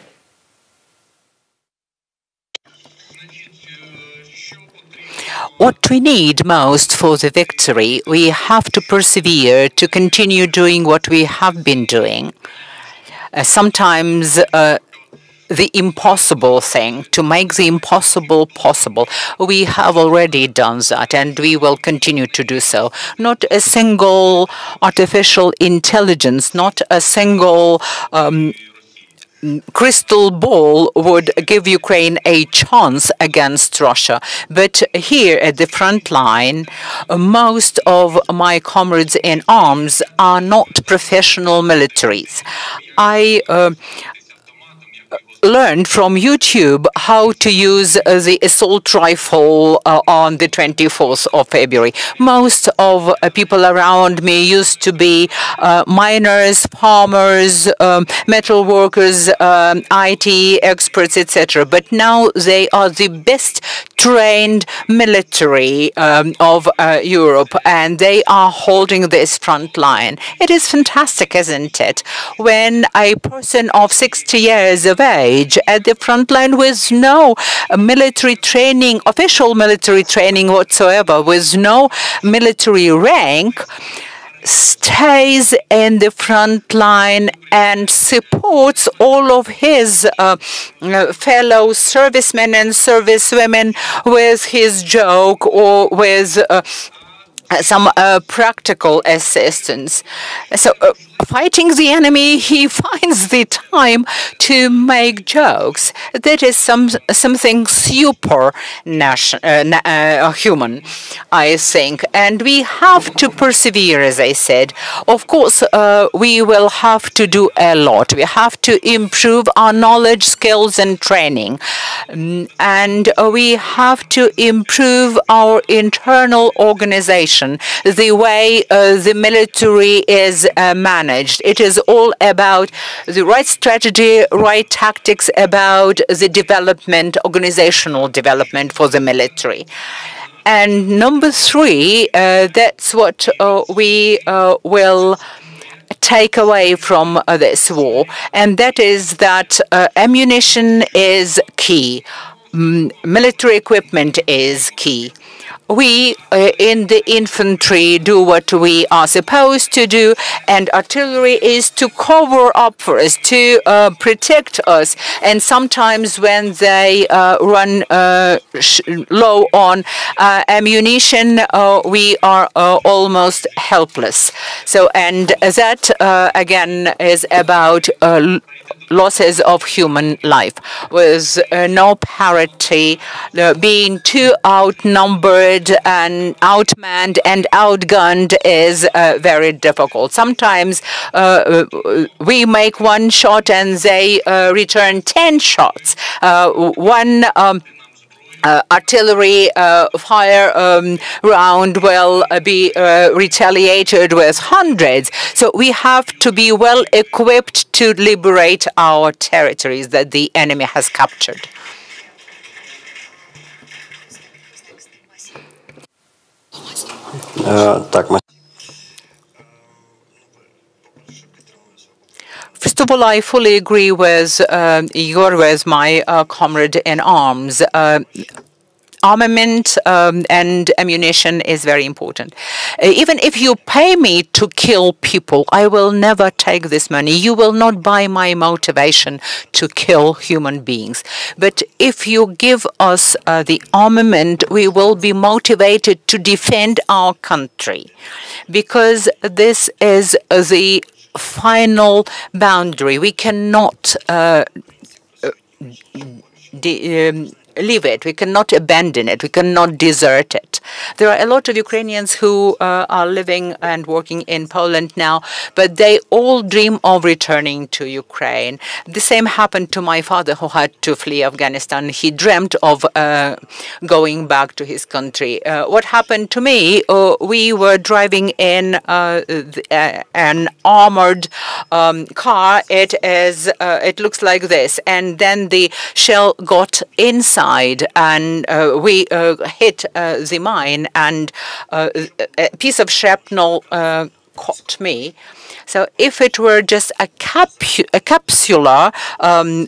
What we need most for the victory, we have to persevere to continue doing what we have been doing. Uh, sometimes uh, the impossible thing, to make the impossible possible. We have already done that and we will continue to do so. Not a single artificial intelligence, not a single um, crystal ball would give Ukraine a chance against Russia. But here at the front line, most of my comrades in arms are not professional militaries. I uh, learned from YouTube how to use uh, the assault rifle uh, on the 24th of February. Most of uh, people around me used to be uh, miners, farmers, um, metal workers, um, IT experts, etc. But now they are the best trained military um, of uh, Europe, and they are holding this front line. It is fantastic, isn't it? When a person of 60 years of age at the front line with no military training, official military training whatsoever, with no military rank, stays in the front line and supports all of his uh, uh, fellow servicemen and servicewomen with his joke or with uh, some uh, practical assistance. So uh, fighting the enemy, he finds the time to make jokes. That is some something super nation, uh, uh, human, I think. And we have to persevere, as I said. Of course, uh, we will have to do a lot. We have to improve our knowledge, skills, and training. Um, and we have to improve our internal organization, the way uh, the military is uh, managed. It is all about the right strategy, right tactics, about the development, organizational development for the military. And number three, uh, that's what uh, we uh, will take away from uh, this war, and that is that ammunition is key. M military equipment is key we uh, in the infantry do what we are supposed to do, and artillery is to cover up for us, to uh, protect us. And sometimes when they uh, run uh, low on uh, ammunition, uh, we are almost helpless. So, and that again is about losses of human life, with uh, no parity, uh, being too outnumbered and outmanned and outgunned is uh, very difficult. Sometimes uh, we make one shot and they uh, return 10 shots. Uh, one um, uh, artillery uh, fire um, round will uh, be uh, retaliated with hundreds. So we have to be well equipped to liberate our territories that the enemy has captured. Е, Так, First of all, I fully agree with uh, Igor, with my uh, comrade in arms. Uh, armament um, and ammunition is very important. Uh, even if you pay me to kill people, I will never take this money. You will not buy my motivation to kill human beings. But if you give us uh, the armament, we will be motivated to defend our country because this is the final boundary. We cannot uh, de- um, leave it. We cannot abandon it. We cannot desert it. There are a lot of Ukrainians who uh, are living and working in Poland now, but they all dream of returning to Ukraine. The same happened to my father who had to flee Afghanistan. He dreamt of uh, going back to his country. Uh, what happened to me? Uh, we were driving in uh, th- uh, an armored um, car. It is. Uh, it looks like this, and then the shell got inside, and uh, we uh, hit uh, the mine, and uh, a piece of shrapnel uh, caught me. So if it were just a, capu- a capsular um,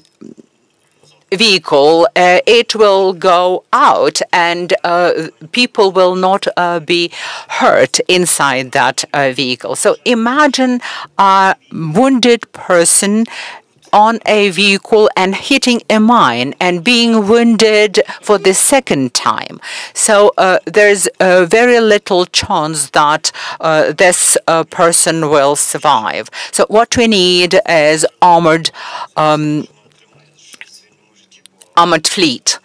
vehicle, uh, it will go out and uh, people will not uh, be hurt inside that vehicle. So imagine a wounded person on a vehicle and hitting a mine and being wounded for the second time. So uh, there's uh, very little chance that uh, this uh, person will survive. So what we need is armored um, armored fleet,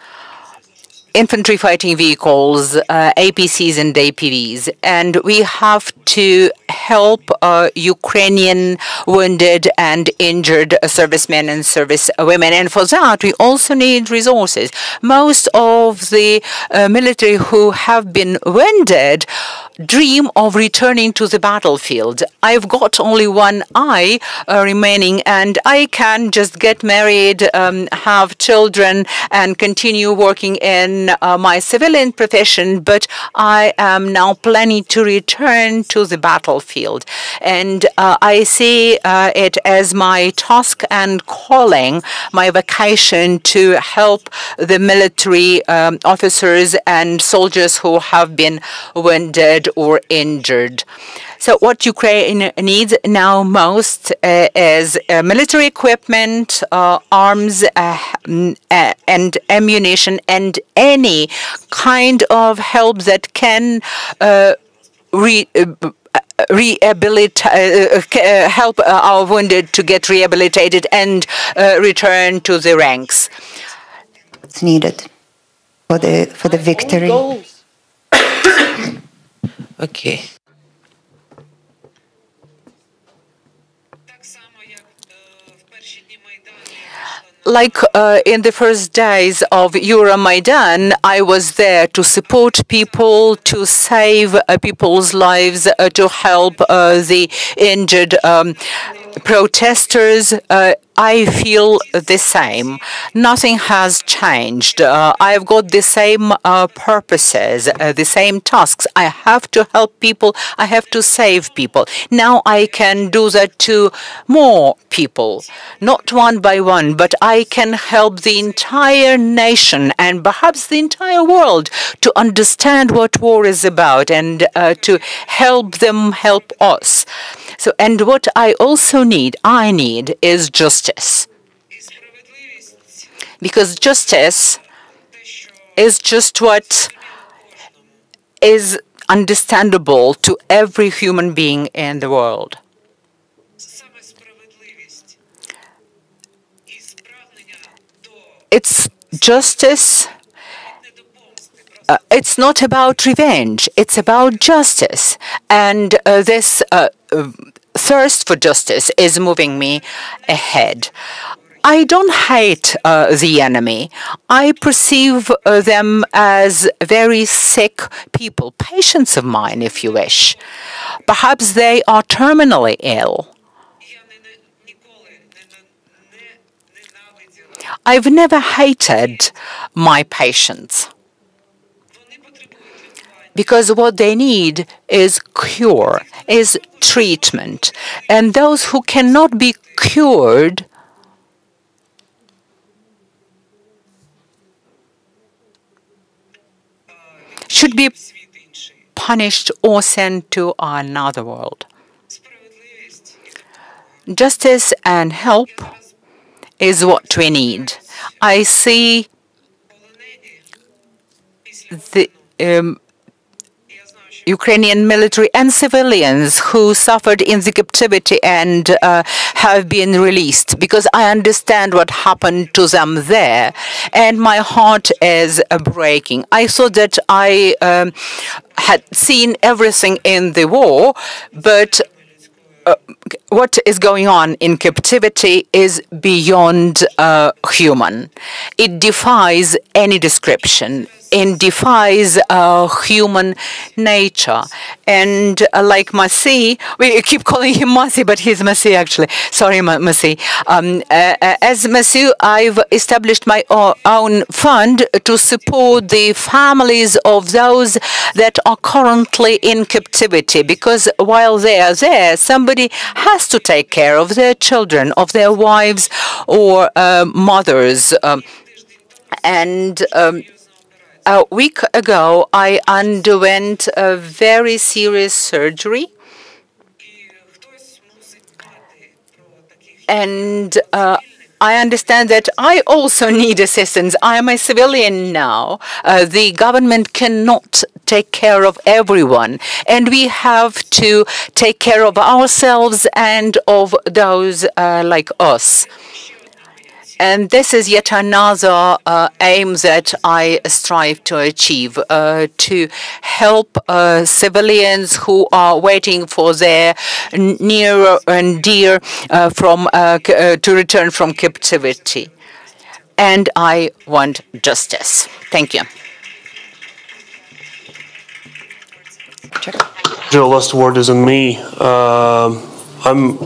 infantry fighting vehicles, uh, APCs and APVs, and we have to help uh, Ukrainian wounded and injured servicemen and service women. And for that, we also need resources. Most of the uh, military who have been wounded dream of returning to the battlefield. I've got only one eye uh, remaining, and I can just get married, um, have children, and continue working in uh, my civilian profession. But I am now planning to return to the battlefield, and uh, I see uh, it as my task and calling, my vocation to help the military um, officers and soldiers who have been wounded or injured. So what Ukraine needs now most uh, is uh, military equipment, uh, arms, uh, uh, and ammunition, and any kind of help that can uh, re- uh, rehabilitate, uh, uh, help uh, our wounded to get rehabilitated and uh, return to the ranks. It's needed for the for the victory. Okay. like uh, in the first days of Euromaidan, I was there to support people, to save uh, people's lives, uh, to help uh, the injured um, protesters. Uh, I feel the same. Nothing has changed. Uh, I've got the same uh, purposes, uh, the same tasks. I have to help people. I have to save people. Now I can do that to more people, not one by one, but I can help the entire nation and perhaps the entire world to understand what war is about and uh, to help them help us. So, and what I also need, I need, is justice. Because justice is just what is understandable to every human being in the world. it's justice. Uh, it's not about revenge. It's about justice, and uh, this uh, thirst for justice is moving me ahead. I don't hate uh, the enemy. I perceive uh, them as very sick people, patients of mine, if you wish. Perhaps they are terminally ill. I've never hated my patients because what they need is cure, is treatment. And those who cannot be cured should be punished or sent to another world. Justice and help is what we need. I see the um, Ukrainian military and civilians who suffered in the captivity and uh, have been released because I understand what happened to them there and my heart is uh, breaking. I thought that I um, had seen everything in the war, but uh, what is going on in captivity is beyond uh, human. It defies any description and defies uh, human nature. And uh, like Masih, we keep calling him Masih, but he's Masih actually. Sorry, Masih. Um, uh, uh, as Masih, I've established my own fund to support the families of those that are currently in captivity, because while they are there, somebody has to take care of their children, of their wives or uh, mothers. Um, and um, a week ago, I underwent a very serious surgery. And uh, I understand that I also need assistance. I am a civilian now. Uh, the government cannot take care of everyone, and we have to take care of ourselves and of those uh, like us. And this is yet another uh, aim that I strive to achieve, uh, to help uh, civilians who are waiting for their near and dear uh, from uh, uh, to return from captivity. And I want justice. Thank you. The last word is on me. I'm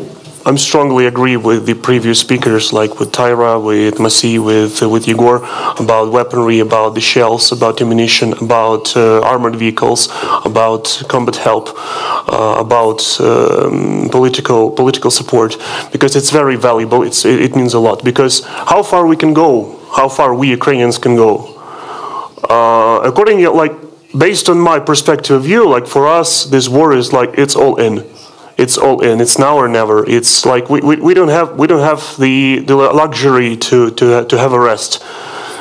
I'm strongly agree with the previous speakers, like with Taira, with Masih, with uh, with Igor, about weaponry, about the shells, about ammunition, about uh, armored vehicles, about combat help, uh, about um, political political support, because it's very valuable. It's it, it, means a lot. Because how far we can go, how far we Ukrainians can go, uh, according like based on my perspective view, like for us, this war is like it's all in it's all in. It's now or never. It's like we, we, we don't have we don't have the, the luxury to, to to have a rest.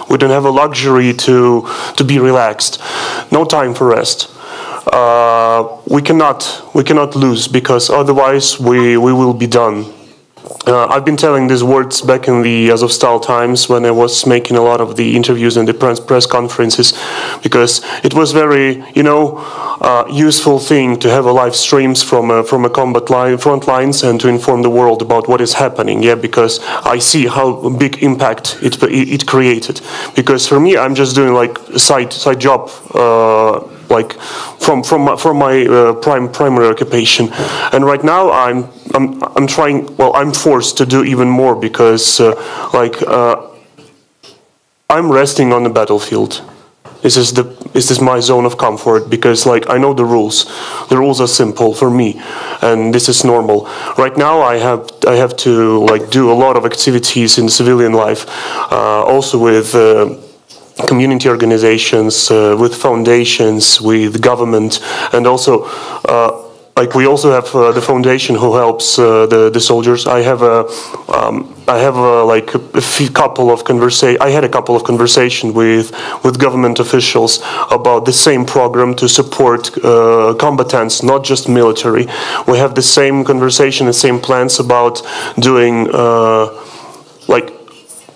We don't have a luxury to to be relaxed. No time for rest. Uh, we cannot we cannot lose because otherwise we we will be done. Uh, I've been telling these words back in the Azovstal times when I was making a lot of the interviews and the press, press conferences, because it was very, you know, uh, useful thing to have a live streams from a, from a combat line, front lines and to inform the world about what is happening. Yeah, because I see how big impact it it, created. Because for me, I'm just doing like a side side job. Uh, like from from from my uh, prime primary occupation, and right now I'm I'm I'm trying. Well, I'm forced to do even more because uh, like uh, I'm resting on the battlefield. This is the this is my zone of comfort because like I know the rules. The rules are simple for me, and this is normal. Right now I have I have to like do a lot of activities in civilian life, uh, also with uh, community organizations, uh, with foundations, with government, and also uh, like we also have uh, the foundation who helps uh, the the soldiers. I have a um, I have a, like a, few couple of conversa- I had a couple of conversation with with government officials about the same program to support uh, combatants, not just military. We have the same conversation, the same plans about doing like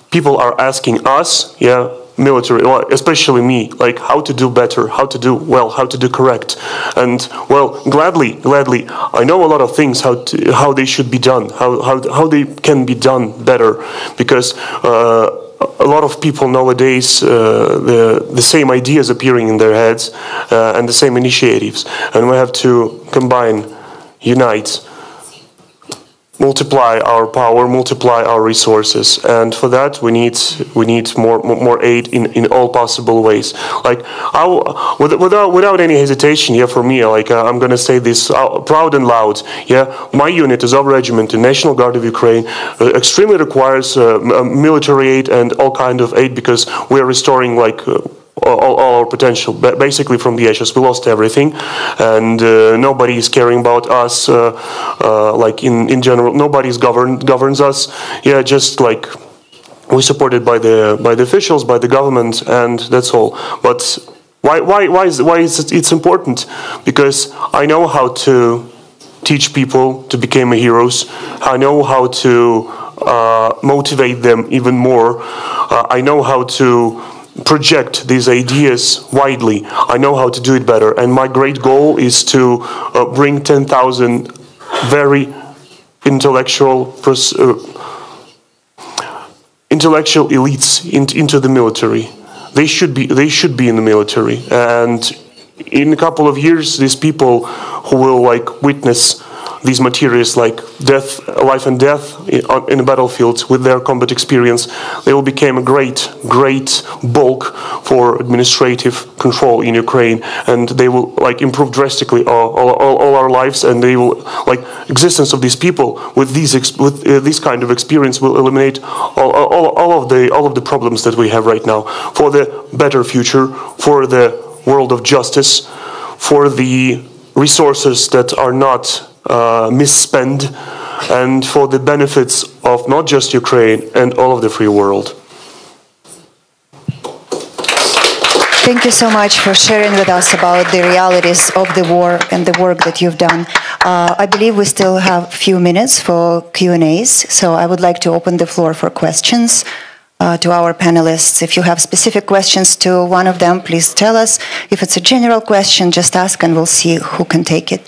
people are asking us, yeah, military, especially me, like how to do better, how to do well, how to do correct, and well, gladly, gladly, I know a lot of things how to, how they should be done, how how how they can be done better, because. Uh, a lot of people nowadays, uh, the the same ideas appearing in their heads, uh, and the same initiatives, and we have to combine, unite, multiply our power, multiply our resources, and for that we need we need more more aid in, in all possible ways. Like I, without without any hesitation, yeah, for me, like uh, I'm gonna say this proud and loud. Yeah, my unit, Azov Regiment, the National Guard of Ukraine, uh, extremely requires uh, military aid and all kind of aid because we are restoring like uh, all, all, our potential. Basically, from the ashes, we lost everything, and uh, nobody is caring about us. Uh, uh, like in in general, nobody govern governs us. Yeah, just like we're supported by the by the officials, by the government, and that's all. But why why why is why is it, it's important? Because I know how to teach people to become heroes. I know how to uh, motivate them even more. Uh, I know how to project these ideas widely. I know how to do it better. And my great goal is to uh, bring 10,000 very intellectual, uh, intellectual elites in, into the military. They should be they should be in the military. And in a couple of years, these people who will like witness these materials like death, life and death in, the battlefields with their combat experience, they will become a great, great bulk for administrative control in Ukraine, and they will like improve drastically all, all, all our lives, and they will like existence of these people with these with uh, this kind of experience will eliminate all, all, all of the all of the problems that we have right now for the better future, for the world of justice, for the resources that are not uh, and for the benefits of not just Ukraine and all of the free world. Thank you so much for sharing with us about the realities of the war and the work that you've done. Uh, I believe we still have a few minutes for Q&As, so I would like to open the floor for questions uh, to our panelists. If you have specific questions to one of them, please tell us. If it's a general question, just ask and we'll see who can take it.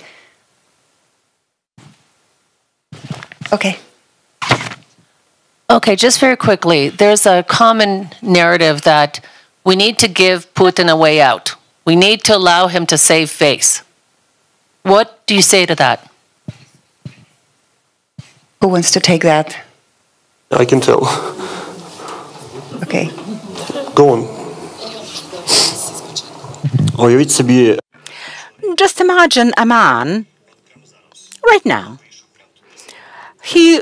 Okay. Okay, just very quickly, there's a common narrative that we need to give Putin a way out. We need to allow him to save face. What do you say to that? Who wants to take that? I can tell. Okay. Go on. Oh, just imagine a man right now he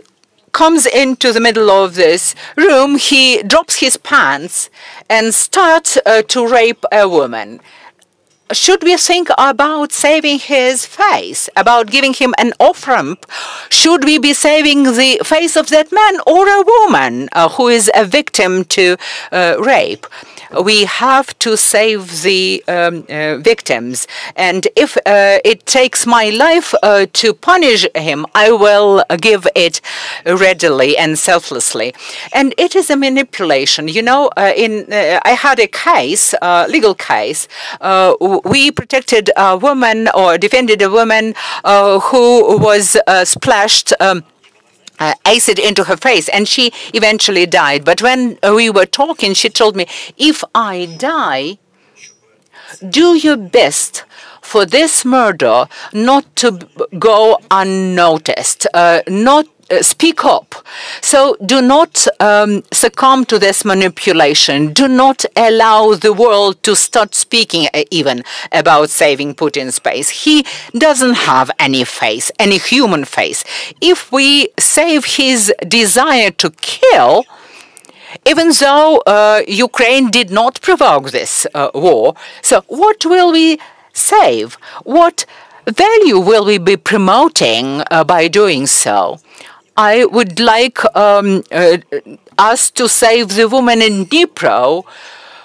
comes into the middle of this room, he drops his pants and starts uh, to rape a woman. Should we think about saving his face, about giving him an off-ramp? Should we be saving the face of that man or a woman uh, who is a victim to uh, rape? We have to save the um, uh, victims. And if uh, it takes my life uh, to punish him, I will give it readily and selflessly. And it is a manipulation. You know, uh, in uh, I had a case, uh, legal case. we protected a woman or defended a woman who was splashed. Um, uh, acid into her face and she eventually died. But when we were talking, she told me, if I die, do your best for this murder not to go unnoticed, uh, not uh, speak up. So do not um, succumb to this manipulation. Do not allow the world to start speaking uh, even about saving Putin's face. He doesn't have any face, any human face. If we save his desire to kill, even though uh, Ukraine did not provoke this uh, war, so what will we save? What value will we be promoting by doing so? I would like um, uh, us to save the woman in Dnipro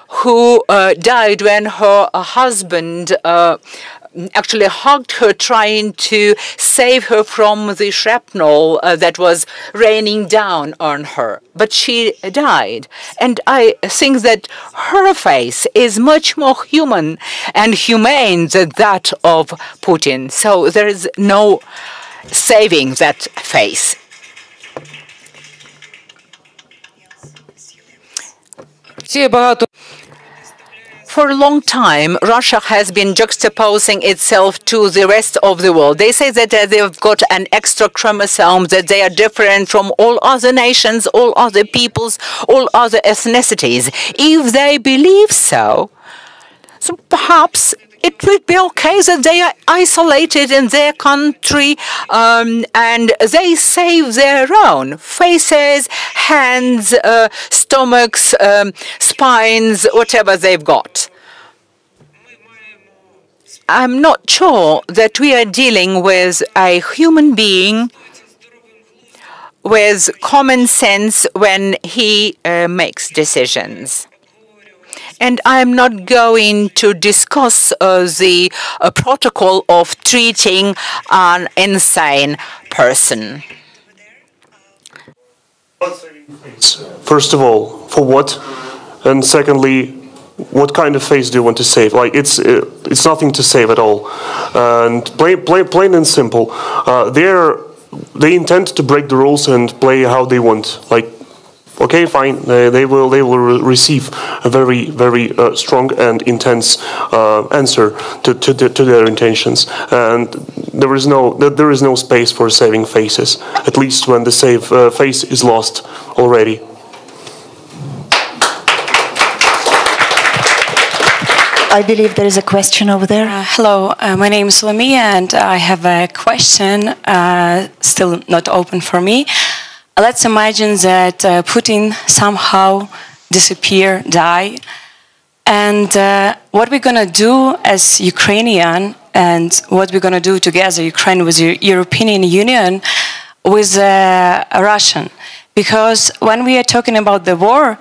who uh, died when her husband uh, actually hugged her, trying to save her from the shrapnel uh, that was raining down on her. But she died. And I think that her face is much more human and humane than that of Putin. So there is no saving that face. For a long time, Russia has been juxtaposing itself to the rest of the world. They say that they've got an extra chromosome, that they are different from all other nations, all other peoples, all other ethnicities. If they believe so, so perhaps it would be okay that they are isolated in their country um, and they save their own faces, hands, uh, stomachs, um, spines, whatever they've got. I'm not sure that we are dealing with a human being with common sense when he uh, makes decisions and I'm not going to discuss uh, the uh, protocol of treating an insane person. First of all, for what? And secondly, what kind of face do you want to save? Like it's uh, it's nothing to save at all, and plain plain, plain and simple. Uh, they're they intend to break the rules and play how they want. Like okay, fine, they, they will they will re- receive a very very uh, strong and intense uh, answer to, to, to, to their intentions, and there is no there- there is no space for saving faces. At least when the save uh, face is lost already. I believe there is a question over there. Uh, hello, uh, my name is Lamia, and I have a question, uh, still not open for me. Let's imagine that uh, Putin somehow disappear, die, and uh, what we're gonna do as Ukrainian, and what we're gonna do together, Ukraine with the European Union, with uh, Russian, because when we are talking about the war,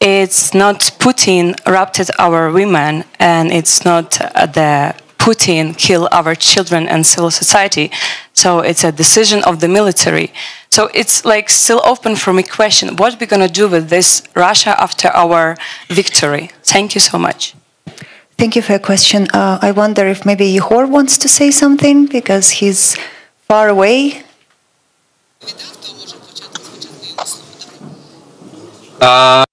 it's not Putin raped our women, and it's not uh, the Putin kill our children and civil society. So it's a decision of the military. So it's like still open for me question: What we gonna do with this Russia after our victory? Thank you so much. Thank you for your question. Uh, I wonder if maybe Yegor wants to say something because he's far away. А,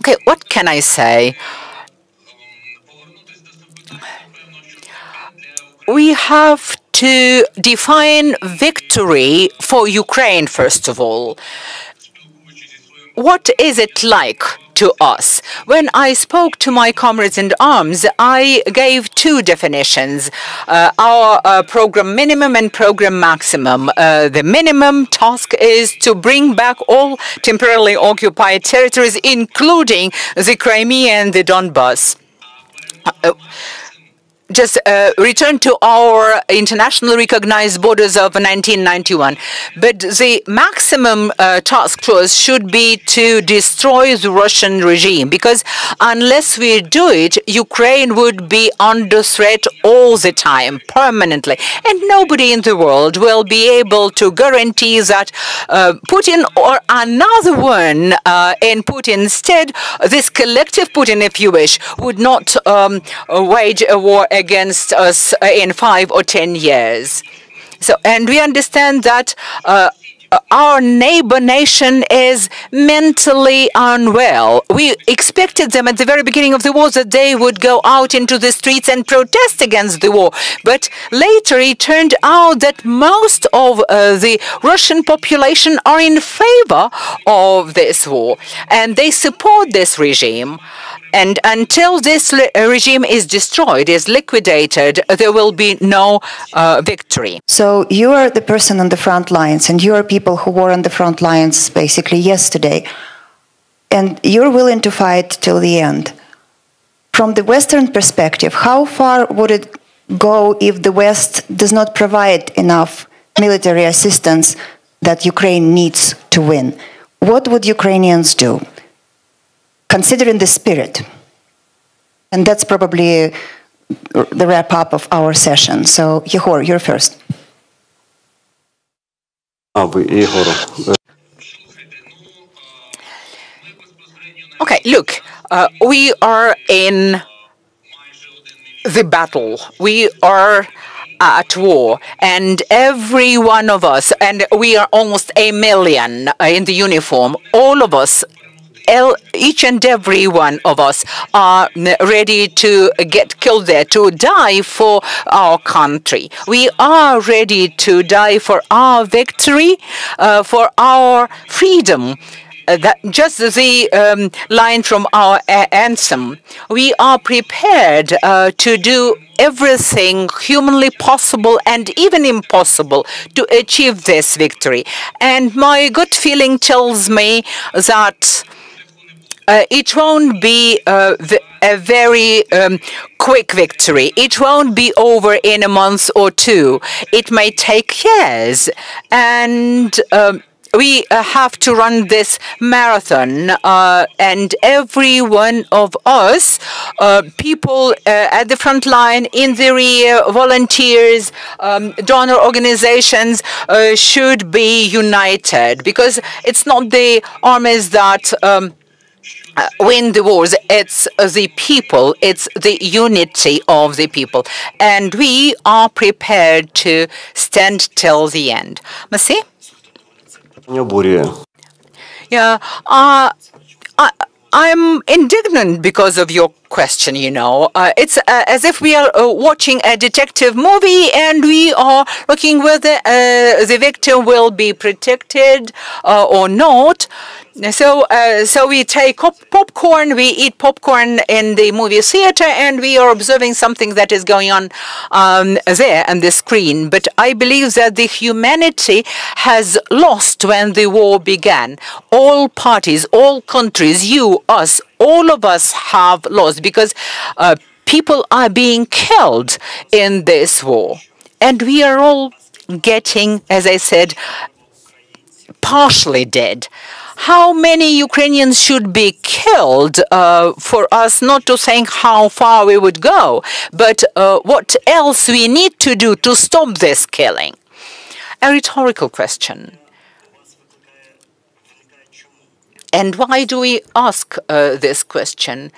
Okay, what can I say? We have to define victory for Ukraine, first of all. What is it like to us? When I spoke to my comrades in arms, I gave two definitions uh, our uh, program minimum and program maximum. Uh, the minimum task is to bring back all temporarily occupied territories, including the Crimea and the Donbass. Just uh, return to our internationally recognized borders of 1991. But the maximum uh, task force should be to destroy the Russian regime, because unless we do it, Ukraine would be under threat all the time, permanently. And nobody in the world will be able to guarantee that uh, Putin or another one uh, in Putin's stead, this collective Putin, if you wish, would not um, wage a war against us uh, in five or ten years. So, and we understand that uh, our neighbor nation is mentally unwell. We expected them at the very beginning of the war that they would go out into the streets and protest against the war. But later it turned out that most of uh, the Russian population are in favor of this war and they support this regime. And until this regime is destroyed, is liquidated, there will be no uh, victory. So you are the person on the front lines, and you are people who were on the front lines basically yesterday, and you're willing to fight till the end. From the Western perspective, how far would it go if the West does not provide enough military assistance that Ukraine needs to win? What would Ukrainians do? considering the spirit. And that's probably the wrap up of our session. So, Yegor, you're first. Ah, uh, okay, look, uh, we are in the battle. We are at war, and every one of us, and we are almost a million in the uniform, all of us each and every one of us are ready to get killed there, to die for our country. We are ready to die for our victory, uh, for our freedom. Uh, that just the um, line from our a- anthem. We are prepared uh, to do everything humanly possible and even impossible to achieve this victory. And my gut feeling tells me that uh, it won't be uh, a very um, quick victory. It won't be over in a month or two. It may take years. And um, we uh, have to run this marathon, uh, and every one of us, uh, people uh, at the front line, in the rear, volunteers, um, donor organizations, uh, should be united because it's not the armies that. Um, uh, uh, win the wars. It's the people. It's the unity of the people. And we are prepared to stand till the end. Merci. Yeah, uh, I, I'm indignant because of your question, you know. Uh, it's uh, as if we are uh, watching a detective movie and we are looking whether uh, the victim will be protected uh, or not. So, uh, so we take pop- popcorn, we eat popcorn in the movie theater, and we are observing something that is going on um, there on the screen. But I believe that the humanity has lost when the war began. All parties, all countries, you, us, all of us have lost because uh, people are being killed in this war. And we are all getting, as I said, partially dead. How many Ukrainians should be killed uh, for us not to think how far we would go, but uh, what else we need to do to stop this killing? A rhetorical question. And why do we ask uh, this question?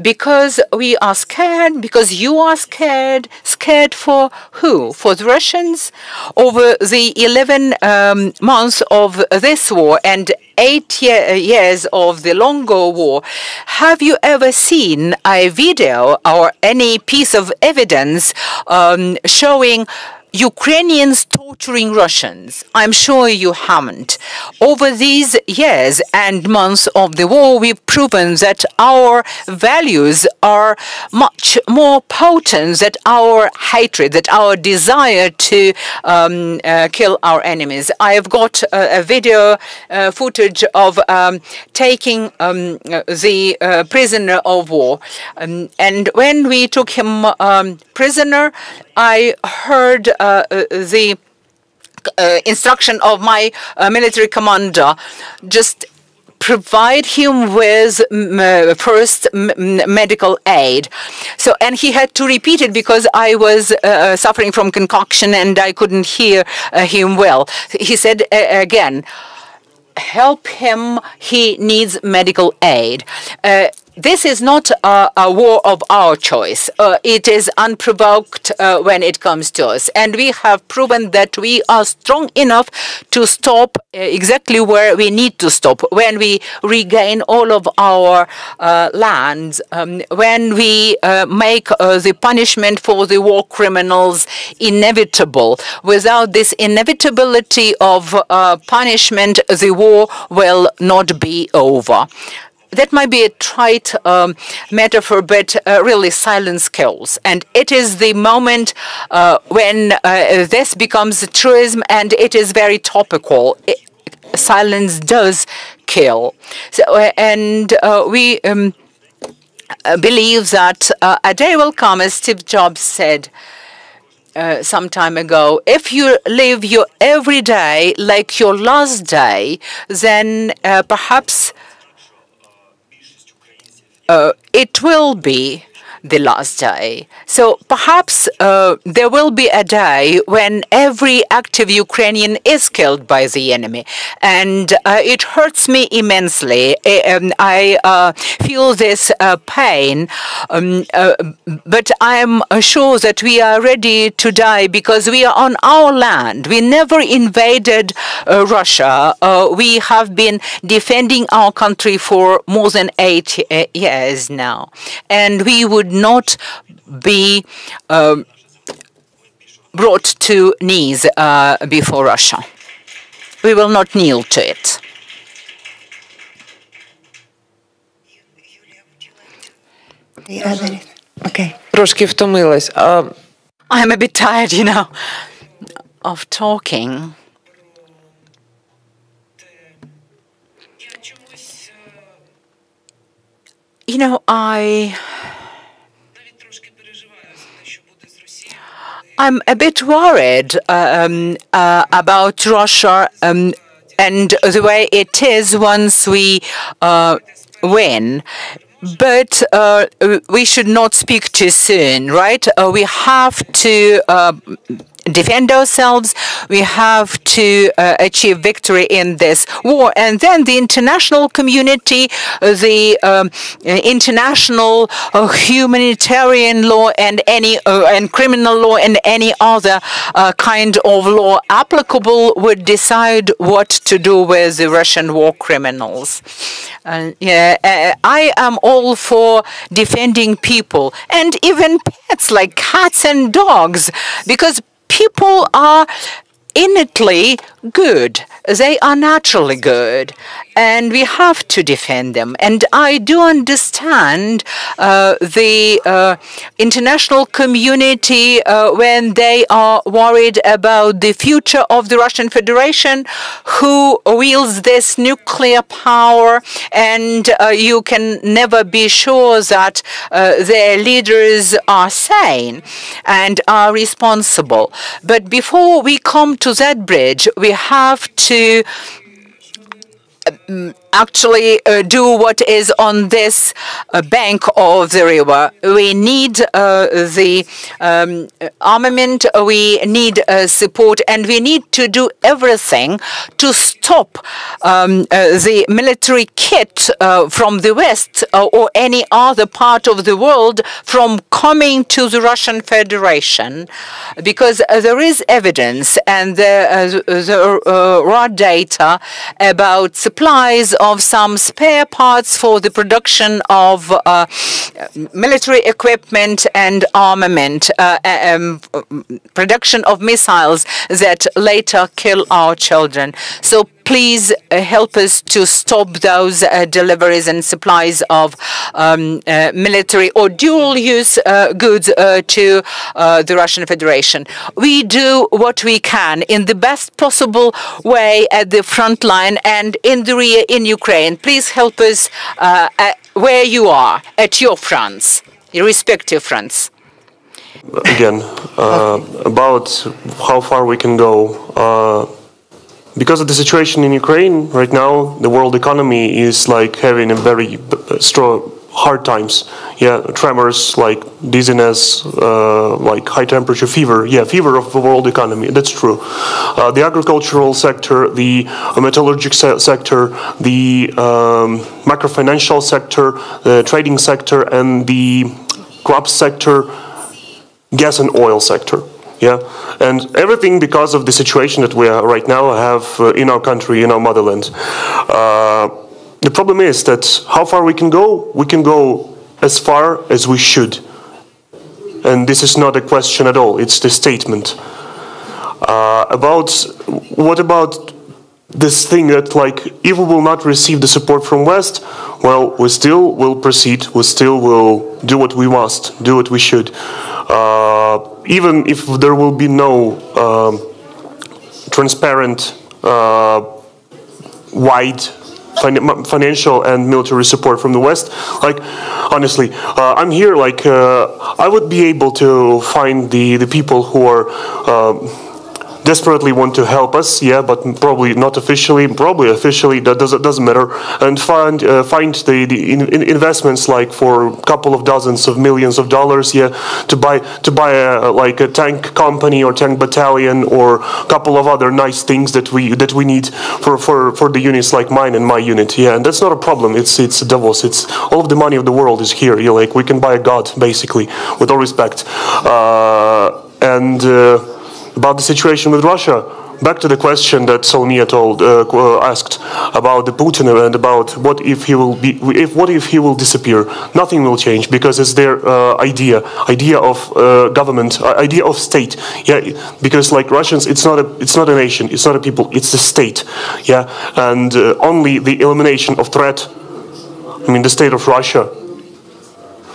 Because we are scared, because you are scared. Scared for who? For the Russians? Over the 11 um, months of this war and eight year, years of the longer war, have you ever seen a video or any piece of evidence um, showing Ukrainians torturing Russians. I'm sure you haven't. Over these years and months of the war, we've proven that our values are much more potent than our hatred, that our desire to um, uh, kill our enemies. I've got a, video uh, footage of um, taking um, the uh, prisoner of war. Um, and when we took him um, prisoner, I heard uh, uh, the uh, instruction of my uh, military commander just provide him with uh, first medical aid. So, and he had to repeat it because I was uh, suffering from concussion and I couldn't hear uh, him well. He said uh, again, help him, he needs medical aid. This is not a, a, war of our choice. Uh, it is unprovoked uh, when it comes to us. And we have proven that we are strong enough to stop uh, exactly where we need to stop, when we regain all of our uh, lands, um, when we uh, make uh, the punishment for the war criminals inevitable. Without this inevitability of punishment, the war will not be over that might be a trite um, metaphor, but uh, really silence kills. And it is the moment uh, when uh, this becomes a truism and it is very topical. It, silence does kill. So, and we um, believe that a day will come, as Steve Jobs said, uh, some time ago, if you live your every day like your last day, then uh, perhaps uh, it will be the last day. So perhaps uh, there will be a day when every active Ukrainian is killed by the enemy. And uh, it hurts me immensely. I, um, I uh, feel this uh, pain, um, uh, but I'm sure that we are ready to die because we are on our land. We never invaded uh, Russia. we have been defending our country for more than eight years now. And we would not be um, brought to knees uh, before Russia. We will not kneel to it. Okay. Трошки втомилась. А... I'm a bit tired, you know, of talking. You know, I I'm a bit worried um, uh, about Russia um, and the way it is once we uh, win. But uh, we should not speak too soon, right? Uh, we have to uh, defend ourselves. We have to uh, achieve victory in this war. And then the international community, uh, the um, international uh, humanitarian law and any uh, and criminal law and any other uh, kind of law applicable would decide what to do with the Russian war criminals. yeah, uh, I am all for defending people and even pets like cats and dogs because people are innately good. They are naturally good, and we have to defend them. And I do understand uh, the uh, international community uh, when they are worried about the future of the Russian Federation, who wields this nuclear power, and uh, you can never be sure that uh, their leaders are sane and are responsible. But before we come to that bridge, we have to um, actually uh, do what is on this uh, bank of the river. We need uh, the um, armament, we need uh, support, and we need to do everything to stop um, uh, the military kit uh, from the West or any other part of the world from coming to the Russian Federation, because there is evidence and there, there are raw data about supplies of some spare parts for the production of uh, military equipment and armament, uh, um, production of missiles that later kill our children. So please uh, help us to stop those uh, deliveries and supplies of um, uh, military or dual-use uh, goods uh, to uh, the Russian Federation. We do what we can in the best possible way at the front line and in the rear in Ukraine. Please help us where you are, at your fronts, your respective fronts. Again, about how far we can go because of the situation in Ukraine right now, the world economy is like having a very strong hard times. Yeah, tremors, like dizziness, uh, like high temperature fever. Yeah, fever of the world economy. That's true. Uh, the agricultural sector, the metallurgic se sector, the um, macrofinancial sector, the trading sector, and the crop sector, gas and oil sector. Yeah, and everything because of the situation that we are right now have uh, in our country, in our motherland. Uh, the problem is that how far we can go, we can go as far as we should. And this is not a question at all, it's the statement. Uh, about what about this thing that like if we will not receive the support from West, well, we still will proceed, we still will do what we must, do what we should. Uh, even if there will be no um, transparent, uh, wide fin financial and military support from the West. Like, honestly, uh, I'm here. Like, uh, I would be able to find the the people who are. Um, desperately want to help us, yeah, but probably not officially, probably officially, that doesn't, doesn't matter, and find, uh, find the, the in, in investments like for a couple of dozens of millions of dollars, yeah, to buy, to buy a, like a tank company or tank battalion or a couple of other nice things that we, that we need for, for, for the units like mine and my unit, yeah, and that's not a problem, it's, it's Davos, it's, all of the money of the world is here, yeah, like we can buy a god, basically, with all respect. Uh, and uh, about the situation with Russia, back to the question that Solomia told uh, uh, asked about the Putin and about what if he will be if what if he will disappear. Nothing will change because it's their uh, idea idea of uh, government uh, idea of state. Yeah because like Russians it's not a it's not a nation it's not a people it's a state. Yeah and uh, only the elimination of threat I mean the state of Russia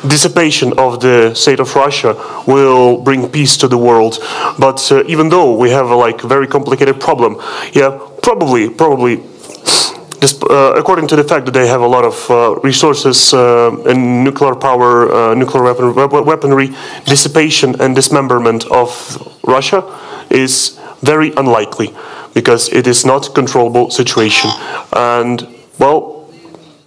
dissipation of the state of Russia will bring peace to the world. But uh, even though we have a like very complicated problem, yeah, probably, probably. Uh, according to the fact that they have a lot of uh, resources uh, and nuclear power, uh, nuclear weapon, weaponry, dissipation and dismemberment of Russia is very unlikely because it is not controllable situation. And well,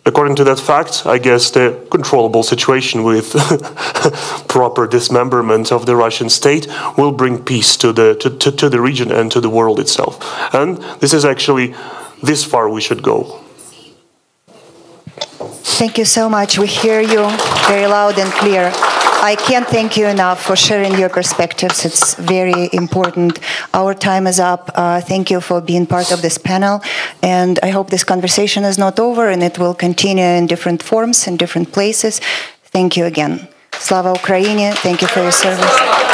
According to that fact, I guess the controllable situation with proper dismemberment of the Russian state will bring peace to the, to, to, to the region and to the world itself. And this is actually this far we should go. Thank you so much. We hear you very loud and clear. I can't thank you enough for sharing your perspectives. It's very important. Our time is up. Uh, thank you for being part of this panel. And I hope this conversation is not over and it will continue in different forms, in different places. Thank you again. Slava Ukraini. Thank you for your service.